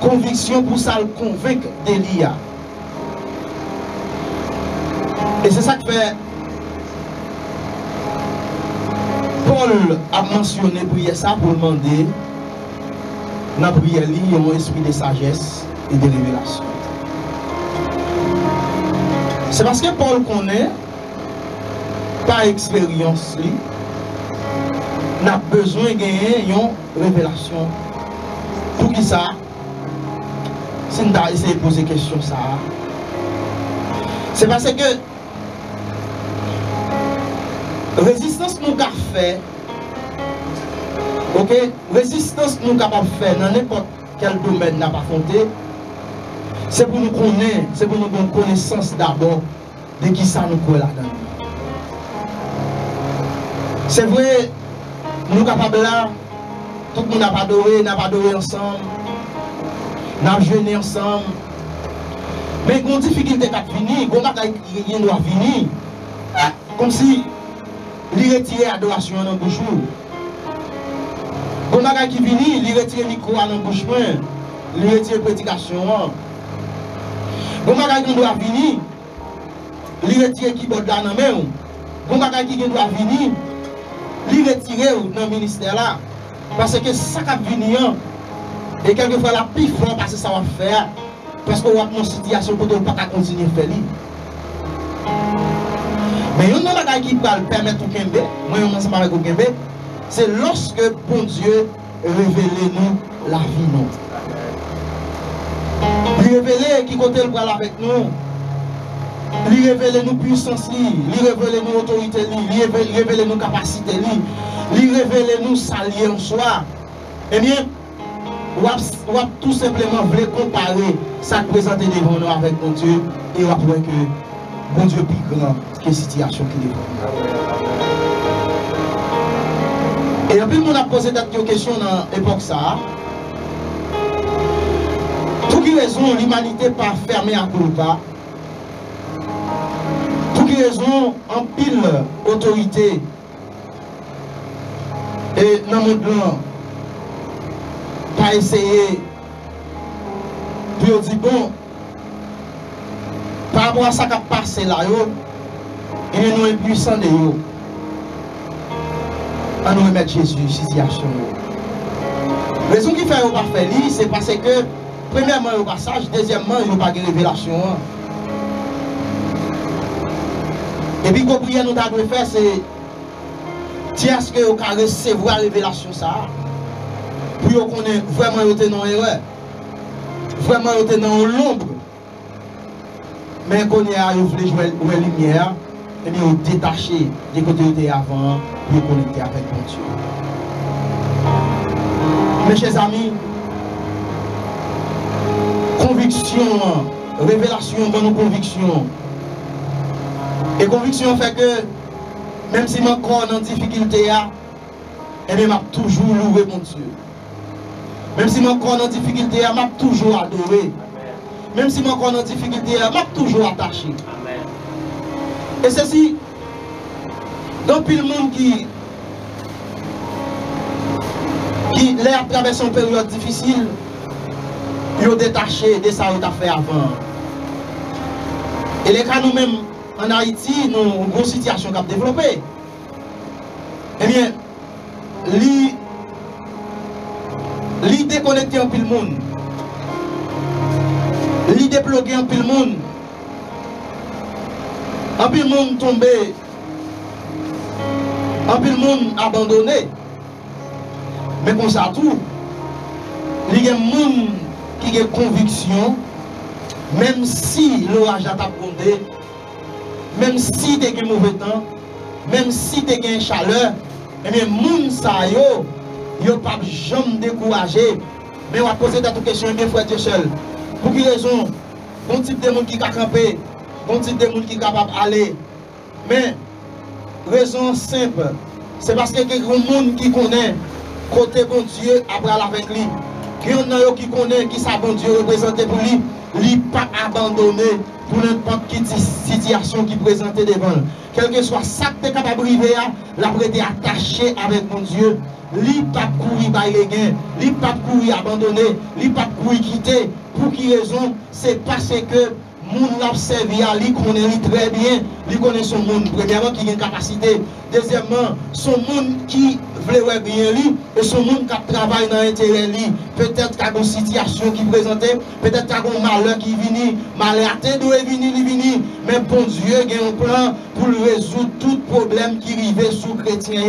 konviksyon pou sa l konvek de li ya e se sa k fè Paul a mensyonè pou yè sa pou l mandè la prière un esprit de sagesse et de révélation. C'est parce que Paul connaît, par expérience, n'a besoin de gagner une révélation. Pour qui ça? Si nous avons de poser question ça, c'est parce que résistance nous avons fait, Ok, rezistans nou kapap fè nan nepot kel domen nan pa fonte, se pou nou konen, se pou nou bon konesans d'abor de ki sa nou kwe la dan. Se vwe, nou kapap la, tout nou nan pa dowe, nan pa dowe ansam, nan jene ansam, men kon difikilte kat vini, kon batay yen do a vini, kom si li retire adorasyon nan bouchou, Bon bagay qui vient, il retire le micro la bouche, il retire la prédication. Bon bagay qui doit venir, il retire le keyboard dans la main. Bon bagay qui doit venir, il retire dans le ministère là. Parce que ça qui vient, et quelquefois la plus fort parce que ça va faire, parce qu'on a une situation pour ne pas continuer à faire. Mais il y a un bagage qui va permettre au Kembe, moi je ensemble avec au Kembe, c'est lorsque bon Dieu révèle nous la vie nous. Révèle qui côté le bras avec nous. Il révèle nous puissance, il révèle nous autorité, il révèle nous capacité, il révèle nous salier en soi. Eh bien, on va tout simplement voulu comparer ça présenter devant nous avec mon Dieu et on va que bon Dieu plus grand que la situation qui est E anpil moun ap pose dat yo kesyon nan epok sa, pou ki rezon l'humanite pa ferme akou pa, pou ki rezon anpil otorite. E nan moun blan pa eseye. Pou yo di bon pa apwa sa ka pase la yo e nou e pwisan de yo. À nous remettre Jésus situation. La raison qui fait pas faire c'est parce que, premièrement, il y a passage, deuxièmement, il n'y a pas de révélation. Et puis, que nous devons faire, c'est tiens ce que vous recevoir la révélation. Ça, pour qu'on ait vraiment été dans l'erreur. Vraiment été dans l'ombre. Mais qu'on ait à jouer la lumière et bien, détaché des côtés avant, connecter avec mon Dieu. Mes chers amis, conviction, révélation dans nos convictions. Et conviction fait que, même si mon corps est en difficulté, et eh bien, m'a toujours loué mon Dieu. Même si mon corps est en difficulté, m'a toujours adoré. Même si mon corps est en difficulté, m'a toujours attaché. Et ceci, depuis le monde qui, qui l'air traverse une période difficile, ils ont détaché de ça qu'ils ont fait avant. Et les cas nous-mêmes, en Haïti, nous avons une grosse situation qui a développé. Eh bien, li li déconnecté en pile monde. Li déplogué en pile monde. En pile monde tombé. En pile monde abandonné. Mais comme ça tout, il y a des gens qui ont conviction, même si l'orage a tapé, même si tu as mauvais temps, même si tu as chaleur, et bien, moun sa yo, yo pas jamais découragé. Mais on va poser cette question, bien frère Dieu seul. Pour quelle raison Bon type de monde qui a campé, bon type de monde qui est capable d'aller. Mais, raison simple, c'est parce que quelqu'un monde qui connaît côté bon Dieu après avec lui. Il qui connaît qui sa bon Dieu représenté pour lui, lui pas abandonné pour n'importe quelle situation qui présentait devant. Quel que soit ça que capable de vivre, la été attaché avec mon Dieu. Lui pas courir par les gains, lui pas courir abandonné, lui pas courir quitter. Pour qui raison? C'est parce que moun l'a servi lui connaît très bien, lui connaît son monde. Premièrement qui a une capacité, deuxièmement son monde qui veut bien lui et son monde qui travaille dans l'intérêt lui, peut-être qu'il y a une situation qui présentait, peut-être qu'il y a un malheur qui vient, malheur à doit venir, il mais bon Dieu a un plan pour résoudre tout problème qui arrive sous chrétien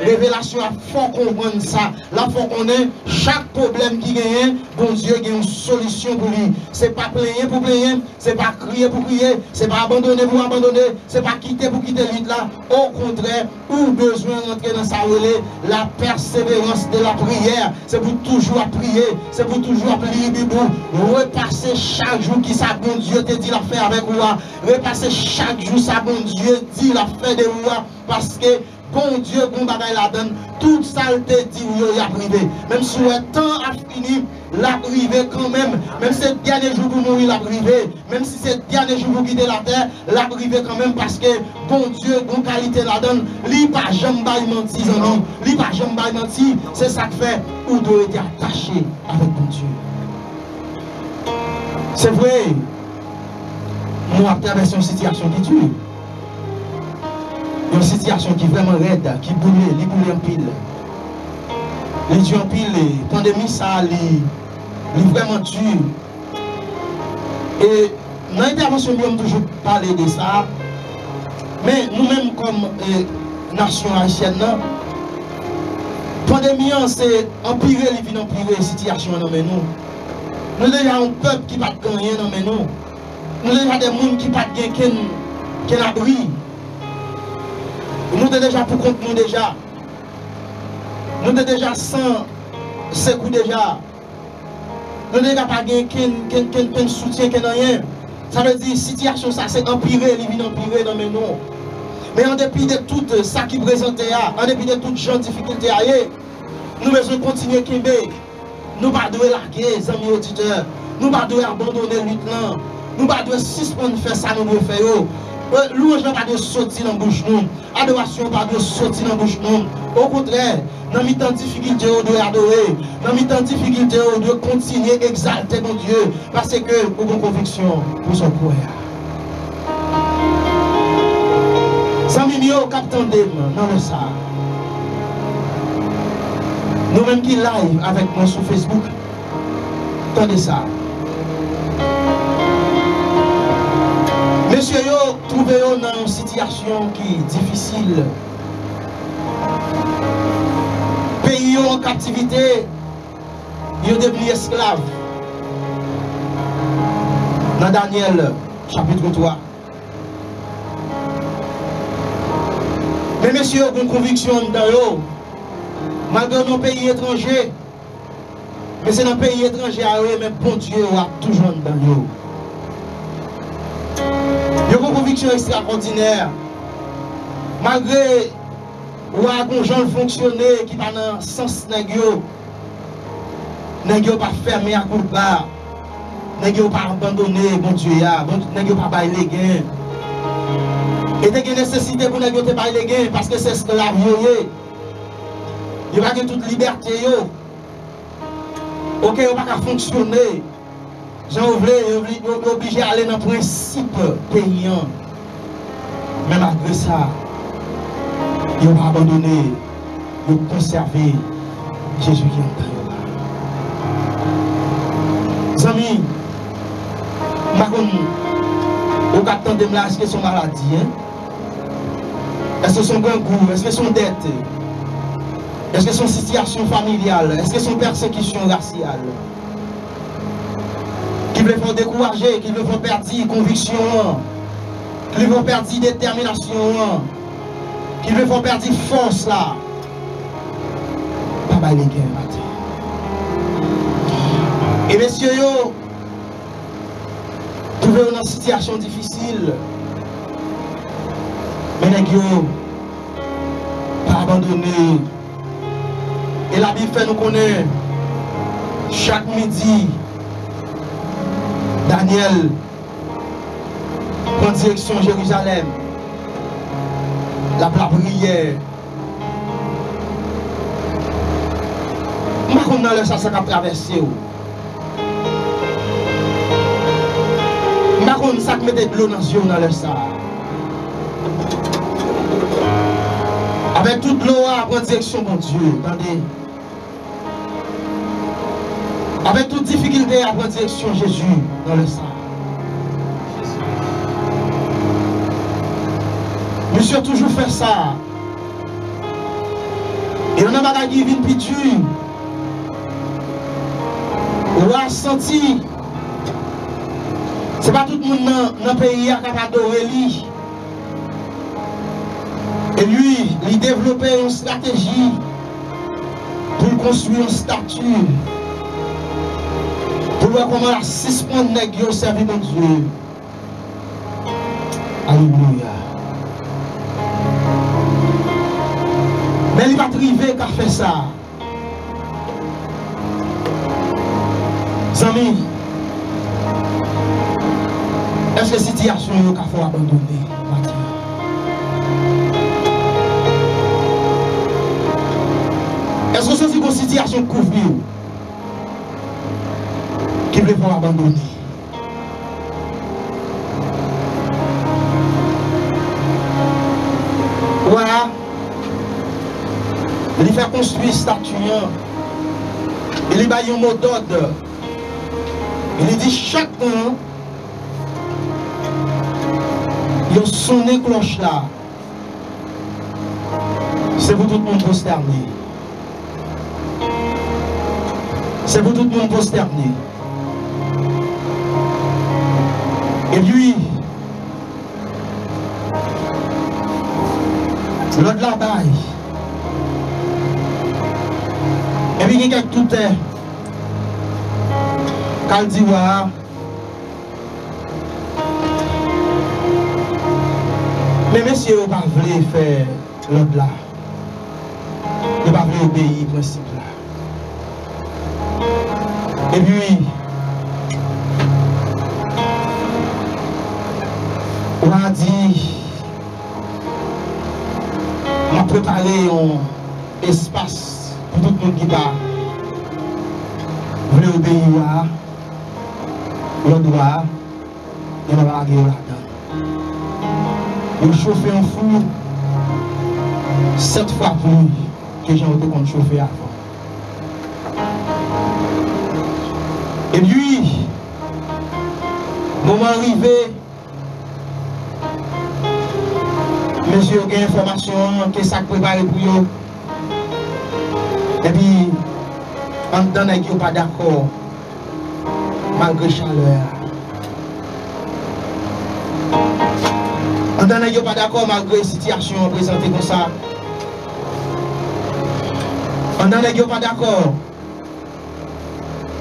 Révélation a faut comprendre ça. Là faut qu'on ait chaque problème qui gagne, bon Dieu a une solution pour lui. C'est pas plaigner pour plaigner, c'est pas crier pour crier, c'est pas abandonner pour abandonner, c'est pas quitter pour quitter lui. Au contraire, ou besoin d'entrer dans sa relais, la persévérance de la prière, c'est pour toujours prier, c'est pour toujours prier pour repasser chaque jour qui ça bon Dieu te dit la faire avec moi, repasser chaque jour ça bon Dieu dit la faire de moi. Parce que bon Dieu, bon bagaille la donne, toute ça te dit il a privé. Même si le temps a fini, la privé quand même. Même si c'est le dernier jour pour mourir, la privé. Même si c'est le dernier jour pour quitter la terre, la privé quand même parce que bon Dieu, bon qualité la donne. Lui pas jamais menti, pas jamais menti. C'est ça qui fait où doit être attaché avec bon Dieu. C'est vrai. Moi, traversé une situation qui tue Yon sityasyon ki vreman red, ki boule, li boule anpil. Li di anpil, pandemi sa, li, li vreman di. E nan intervensyon bi, yon toujou pale de sa. Men nou menm kom eh, nasyon Haitien nan, pandemi an se anpire li vin anpire sityasyon nan men nou. Nou deja an pep ki pat kanyen nan men nou. Nou deja de moun ki pat gen ken, ken abri. Nou te deja pou kont nou deja. Nou te deja san sekou deja. Nou deja pa gen ken, ken, ken, ken soutyen ken anyen. Sa ve di, sityasyon sa se empire, li vin empire nan men nou. Men an depi de tout sa ki prezante a, an depi de tout jan difikulte a ye, nou bezon kontinye kembe. Nou ba dwe lage, zami auditeur. Nou ba dwe abandone lut lan. Nou ba dwe sispon fè sa nou nou fè yo. Oh. Euh, Louj nan pa de soti nan bouch nou. Adorasyon pa de soti nan bouch nou. Ou kontre, nan mi tanti fikilte ou de adowe. Nan mi tanti fikilte ou de kontinye exalte bon Diyo. Pase ke ou bon konviksyon pou son kouè. Zanmi mi yo kap tan dem non, nan le sa. Nou menm ki live avèk mwen sou Facebook. Tande sa. Monsye yo, trouve yo nan yon sityasyon ki difisil. Peyi yo an kaptivite, yo debli esklav. Nan Daniel, chapitre 3. Men monsye yo kon konviksyon dan yo, malgan nan peyi etranje, men se nan peyi etranje a yo, men bon Diyo a toujoun dan yo. Extraordinaire. Malgré ou un gens fonctionner qui va dans le sens négio, négio pas fermé à coup de barre, pas abandonné, bon Dieu, négio pas bailler les gains. Et a nécessité pour bailler les gains parce que c'est ce que la vie Il n'y a pas toute liberté. Ok, il n'y a pas fonctionner. Jean Ouvré est obligé d'aller dans le principe payant. Mais malgré ça, il n'a pas abandonné. de conserver Jésus qui est en là. Amis, capitaine de là, est-ce que son maladie, hein? Est-ce que son goût, est-ce que son dette, est-ce que son situation familiale, est-ce que son persécution raciale, qui veut faire décourager, qui veut faire perdre conviction, ki li pou perdi determinasyon an, ki li pou perdi fons la, pa bay le gen mati. E mesye yo, touve yo nan sityasyon difisil, menek yo, pa abandone, e la bi fe nou konen, chak midi, Daniel, Pren direksyon Jérusalem. La pla priye Makoun nan lè sa sa ka travesse ou Makoun sa k mette glou nan syon nan lè sa Avèk tout glou a pren direksyon bon Diyo Tande Avèk tout difikilite a pren direksyon Jésus nan lè sa Monsieur toujours fait ça. Et on a bagage qui vient pitu. On a senti. C'est pas tout le monde dans le pays qui a adoré lui. Et lui, il développait une stratégie pour construire une statue. Pour voir comment la six points de nègre servi de Dieu. Alléluia. Men li pa prive ka fe sa. Zami, eske sityasyon yo ka fo abandone pati? Eske se si kon sityasyon kouvri yo? Ki ble fo abandone? Construire statue. Il y a un mot d'ordre. Il dit chaque an, il a sonné cloche là. C'est pour tout le monde prosterné. C'est pour tout le monde prosterné. Et lui, l'autre la baille. epi gen kak toute kal diwa men mesye yo pa vle fè lod la. Yo pa vle obeyi prinsip la. Epi wan di mwen prepare yon espas pou tout moun ki pa de obeyi wa, yo dwa, yo la ge yo la dan. Yo chofe an fou, set fwa pou, ke jan wote kon chofe avan. E lui, mouman rive, mèche yo gen informasyon, ke sak prebare pou yo, e bi, an dan ek yo pa d'akor malgre chaleur. An dan ek yo pa d'akor malgre sityasyon prezante kon sa an dan ek yo pa d'akor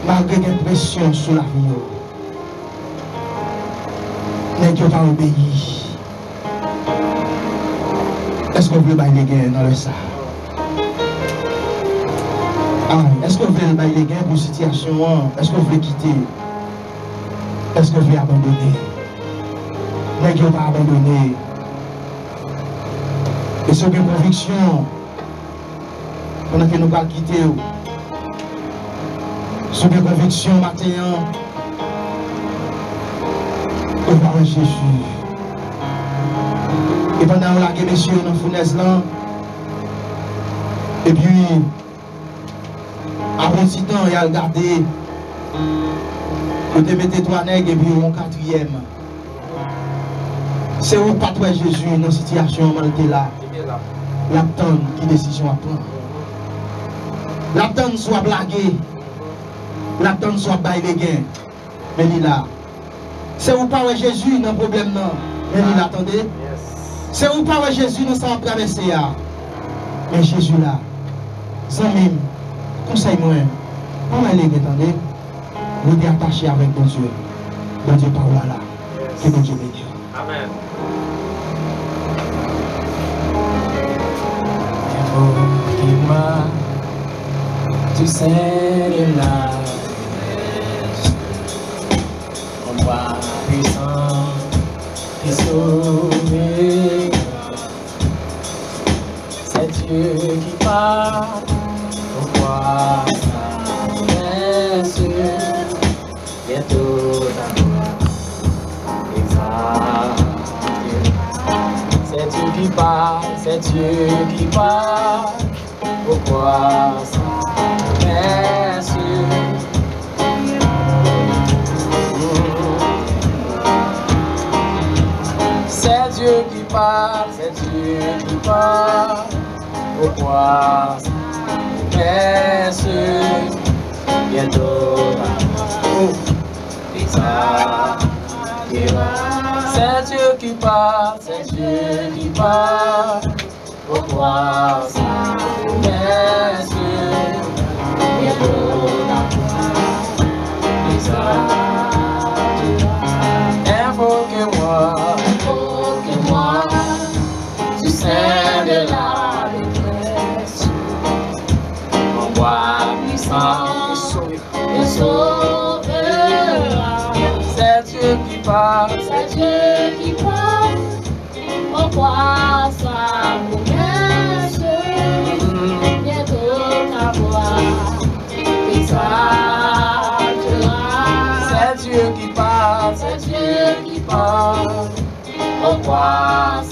malgre gen presyon sou la vyo nek yo pa obeyi esko vle bay le gen nan le sa Ah, est-ce que vous voulez bailler les gains pour situation? Est-ce que vous voulez quitter? Est-ce que vous voulez abandonner? N'est-ce pas abandonner? Et c'est une conviction pendant que nous pas quitter. C'est une conviction matin. Au voir Jésus. Et pendant que la messieurs dans la fournaise là, Et puis, temps, il a regardé, vous te mettez trois nègres et puis un quatrième. C'est où pas toi Jésus dans la situation où il était là. Qui décision à prendre. L'attendre soit blagué. L'attendre soit bail les gains. Mais il là. C'est où pas Jésus dans le problème non? Mais il attendait. C'est où pas Jésus dans sa traversée. Mais Jésus là. Zamim, Pas mal les attendez. Vous êtes attaché avec bon Dieu. Bon Dieu parole là. Que bon Dieu bénisse. Amen. Tu sais là, on voit puissant qui sauve. C'est Dieu qui parle, C'est Dieu qui parle, c'est Dieu qui parle. Pourquoi ça. C'est Dieu qui parle, c'est Dieu qui parle. Pourquoi ça. Bientôt. Oh. Bientôt la C'est Dieu qui parle, pourquoi ça promesse bientôt ta voix. Exaltera. c'est Dieu qui parle, C'est Dieu qui parle, pourquoi ça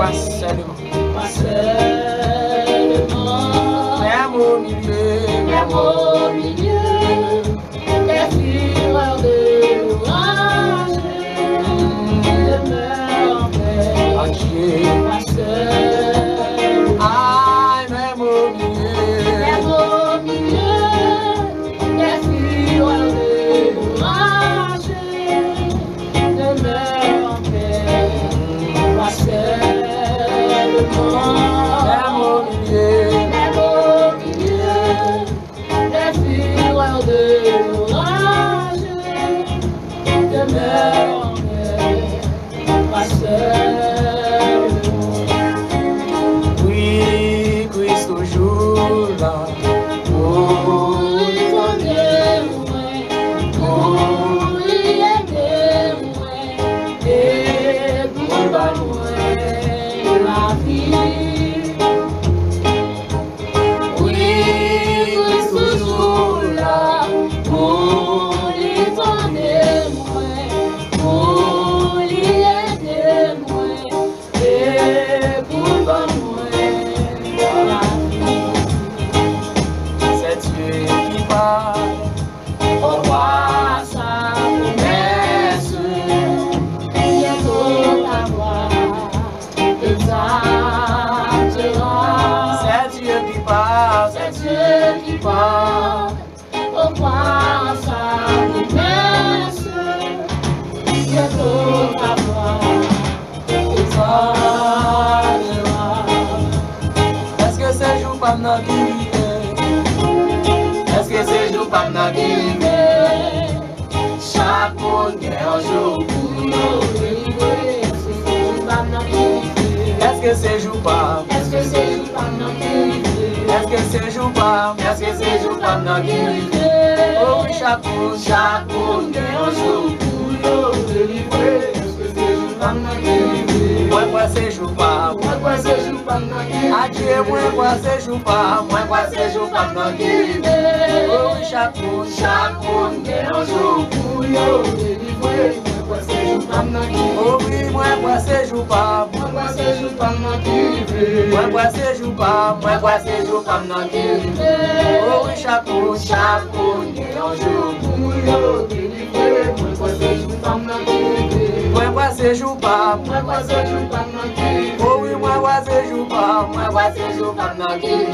was moun chakonde anjou pou nou delivre Mwen kwa sejou pa, mwen kwa sejou pa mnogi Adye mwen kwa sejou pa, mwen kwa sejou pa mnogi Moun chakonde, chakonde anjou pou nou delivre Mwen kwa sejou pa mnogi Mwen kwa sejou pa, mwen kwa sejou pa mnogi Mwen kwa sejou pa, mwen kwa sejou pa mnogi Moun chakonde, chakonde anjou pou yo Delivre mwen kwa sejou pam nan kiri Mwen kwa sejou pam oh Mwen kwa sejou pam nan kiri Ouwi mwen kwa sejou pam oh Mwen kwa sejou pam nan kiri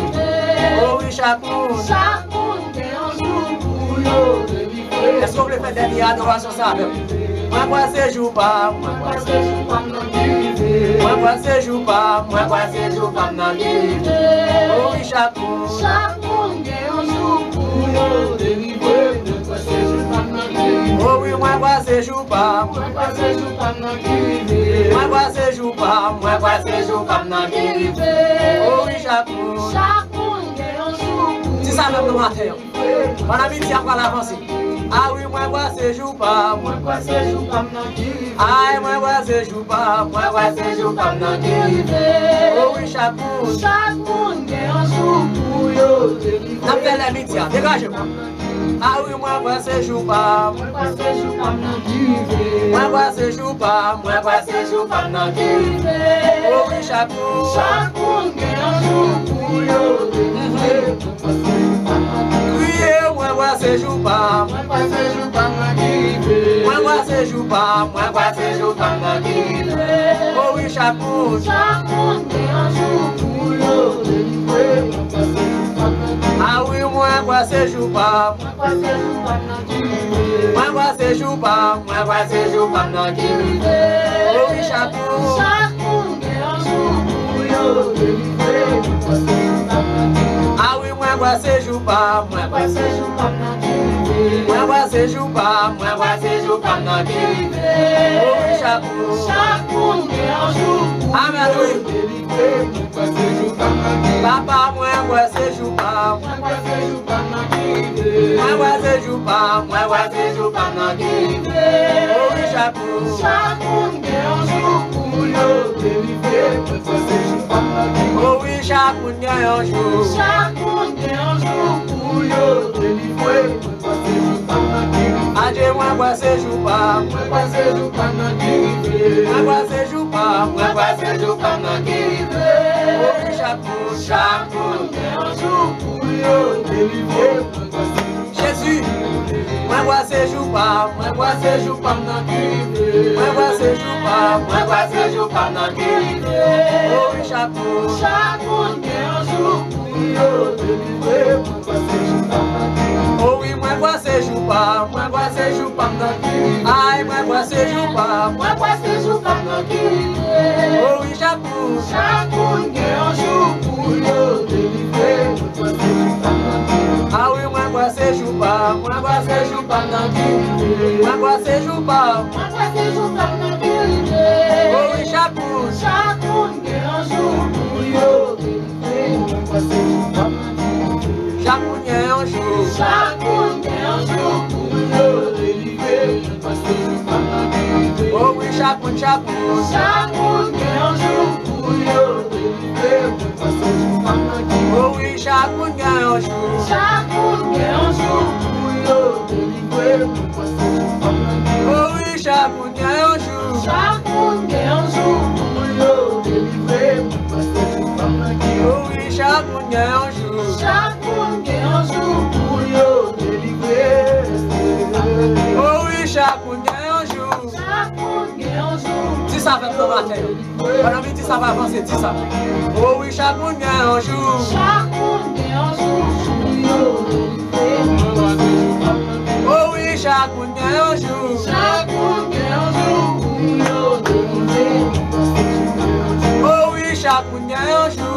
Ouwi chakoun Chakoun te anjou pou yo Delivre Esko vle fè deni adorasyon sa mèm Mwen kwa sejou pam Mwen kwa sejou pam nan kiri Mwen kwa sejou pam Mwen kwa sejou pam nan kiri Ouwi oh chakoun Chakoun te anjou pou yo Delivre Ouwi mwen kwa sejoupa, mwen kwa sejoupa mnan kirive Mwen kwa sejoupa, mwen kwa sejoupa mnan kirive Ouwi chakoun, chakoun genyon soukou Ti sa mwen ploumante yo, mwen ami ti akwa la vansi Ouwi mwen kwa sejoupa, mwen kwa sejoupa mnan kirive Ay mwen kwa sejoupa, mwen kwa sejoupa mnan kirive Ouwi chakoun, chakoun genyon soukou yo Namte le mitia, degaje mwen A ou mwen pase joupa, mwen pase joupa nan kive Mwen pase joupa, mwen pase joupa nan kive Ou ki chakou, chakou gen an joupou yo Mwen pase joupa nan kive Mwen pase joupa, mwen pase joupa nan kive Mwen pase joupa, mwen pase joupa nan kive Ou ki chakou, chakou gen an joupou yo Aui muagua sejubá, muagua sejubá, muagua sejubá no dividê. Ouvi chacu, chacu, Aui muagua sejubá, muagua sejubá no dividê. Muagua sejubá, muagua sejubá no dividê. Ouvi chacu, chacu, Amém. Ah, Papa muagua sejubá. mwen wè se joupa nan kite. Mwen wè se joupa, mwen wè se joupa nan kite. Ouye chakoun, chakoun gen yon choukoun yo. Delive, mwen wè se joupa nan kite. Ouye chakoun gen yon choukoun. Chakoun gen yon choukoun yo. Delive, mwen wè se joupa nan kite. Aje mwen wè se joupa, mwen wè se joupa nan kite. Mwen wè se joupa, mwen wè se joupa nan kite. chapeau, chapeau, un jour pour yo délivrer. Jésus, moi vois ces jours pas, moi vois ces jours pas dans qui. Moi vois ces jours pas, moi vois ces jours pas dans qui. Oh chapeau, chapeau, un jour Ai, mãe, você chupa, mãe, você chupa aqui. Ou em Jacu, Jacu, eu chupo, eu tenho que ver, Ai, mãe, você chupa, mãe, você chupa aqui. Mãe, você chupa, mãe, você chupa aqui. Ou em Jacu, Jacu, eu fazer Jacunhão, Ju Jacunhão, Ju Cunhão dele veio fazer Fogo e jacu, jacu Jacunhão, Ju Cunhão dele veio fazer Fogo e jacunhão, Ju e Chak moun gen anjou Chak moun gen anjou Pou yo delivre oh Ouwi chak moun gen anjou Chak moun gen anjou Ti sa fèm nan matè Panan mi ti sa va avanse ti sa Ouwi oh chak moun gen anjou Chak moun gen anjou Pou yo delivre oh Ouwi chak moun gen anjou Chak moun gen anjou Pou yo delivre Ouwi chak moun gen anjou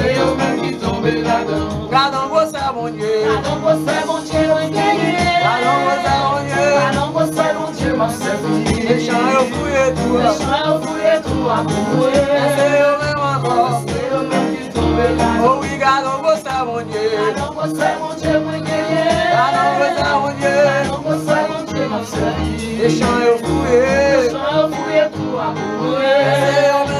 se yo men ki tombe la dan. Kadan go se bon die Kadan go se bon die mwen genye Kadan go se bon die Kadan go se bon die mwen se fini E chan yo fouye tou E chan yo fouye tou akouye Se yo men ankon Se yo men ki tombe la oh dan. Oh oui kadan go se bon die Kadan go se bon die mwen genye Kadan go se bon die Kadan go se bon die mwen se fini E chan yo fouye E chan yo fouye tou akouye Se yo men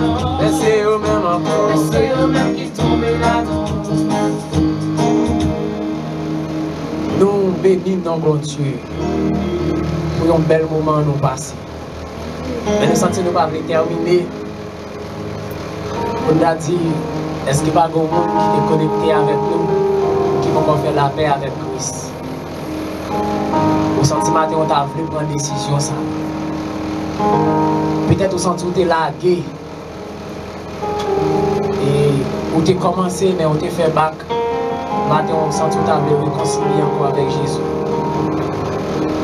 dan E se yo men anpon E se yo men ki tombe la dan Nou beni nan bon Diyo Pou yon bel mouman nou pase. Men nou santi nou pa vle termine. Pou nou di Eski pa goun moun ki te konekte avèk nou Ki pou kon fè la pè avèk Kris Ou santi maten ou ta vle pran desisyon sa? Petèt ou santi ou te lage? Et ou tu commencé, mais on t'a fait bac. Matin, on sent tout à fait réconcilier encore avec Jésus.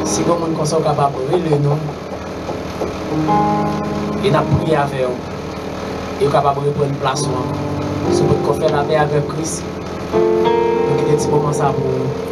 Si vous êtes comme ça, capable de le nom, et n'a prié avec vous, et capable de prendre place. Si vous faire la paix avec Christ, donc il des petits moments ça pour vous.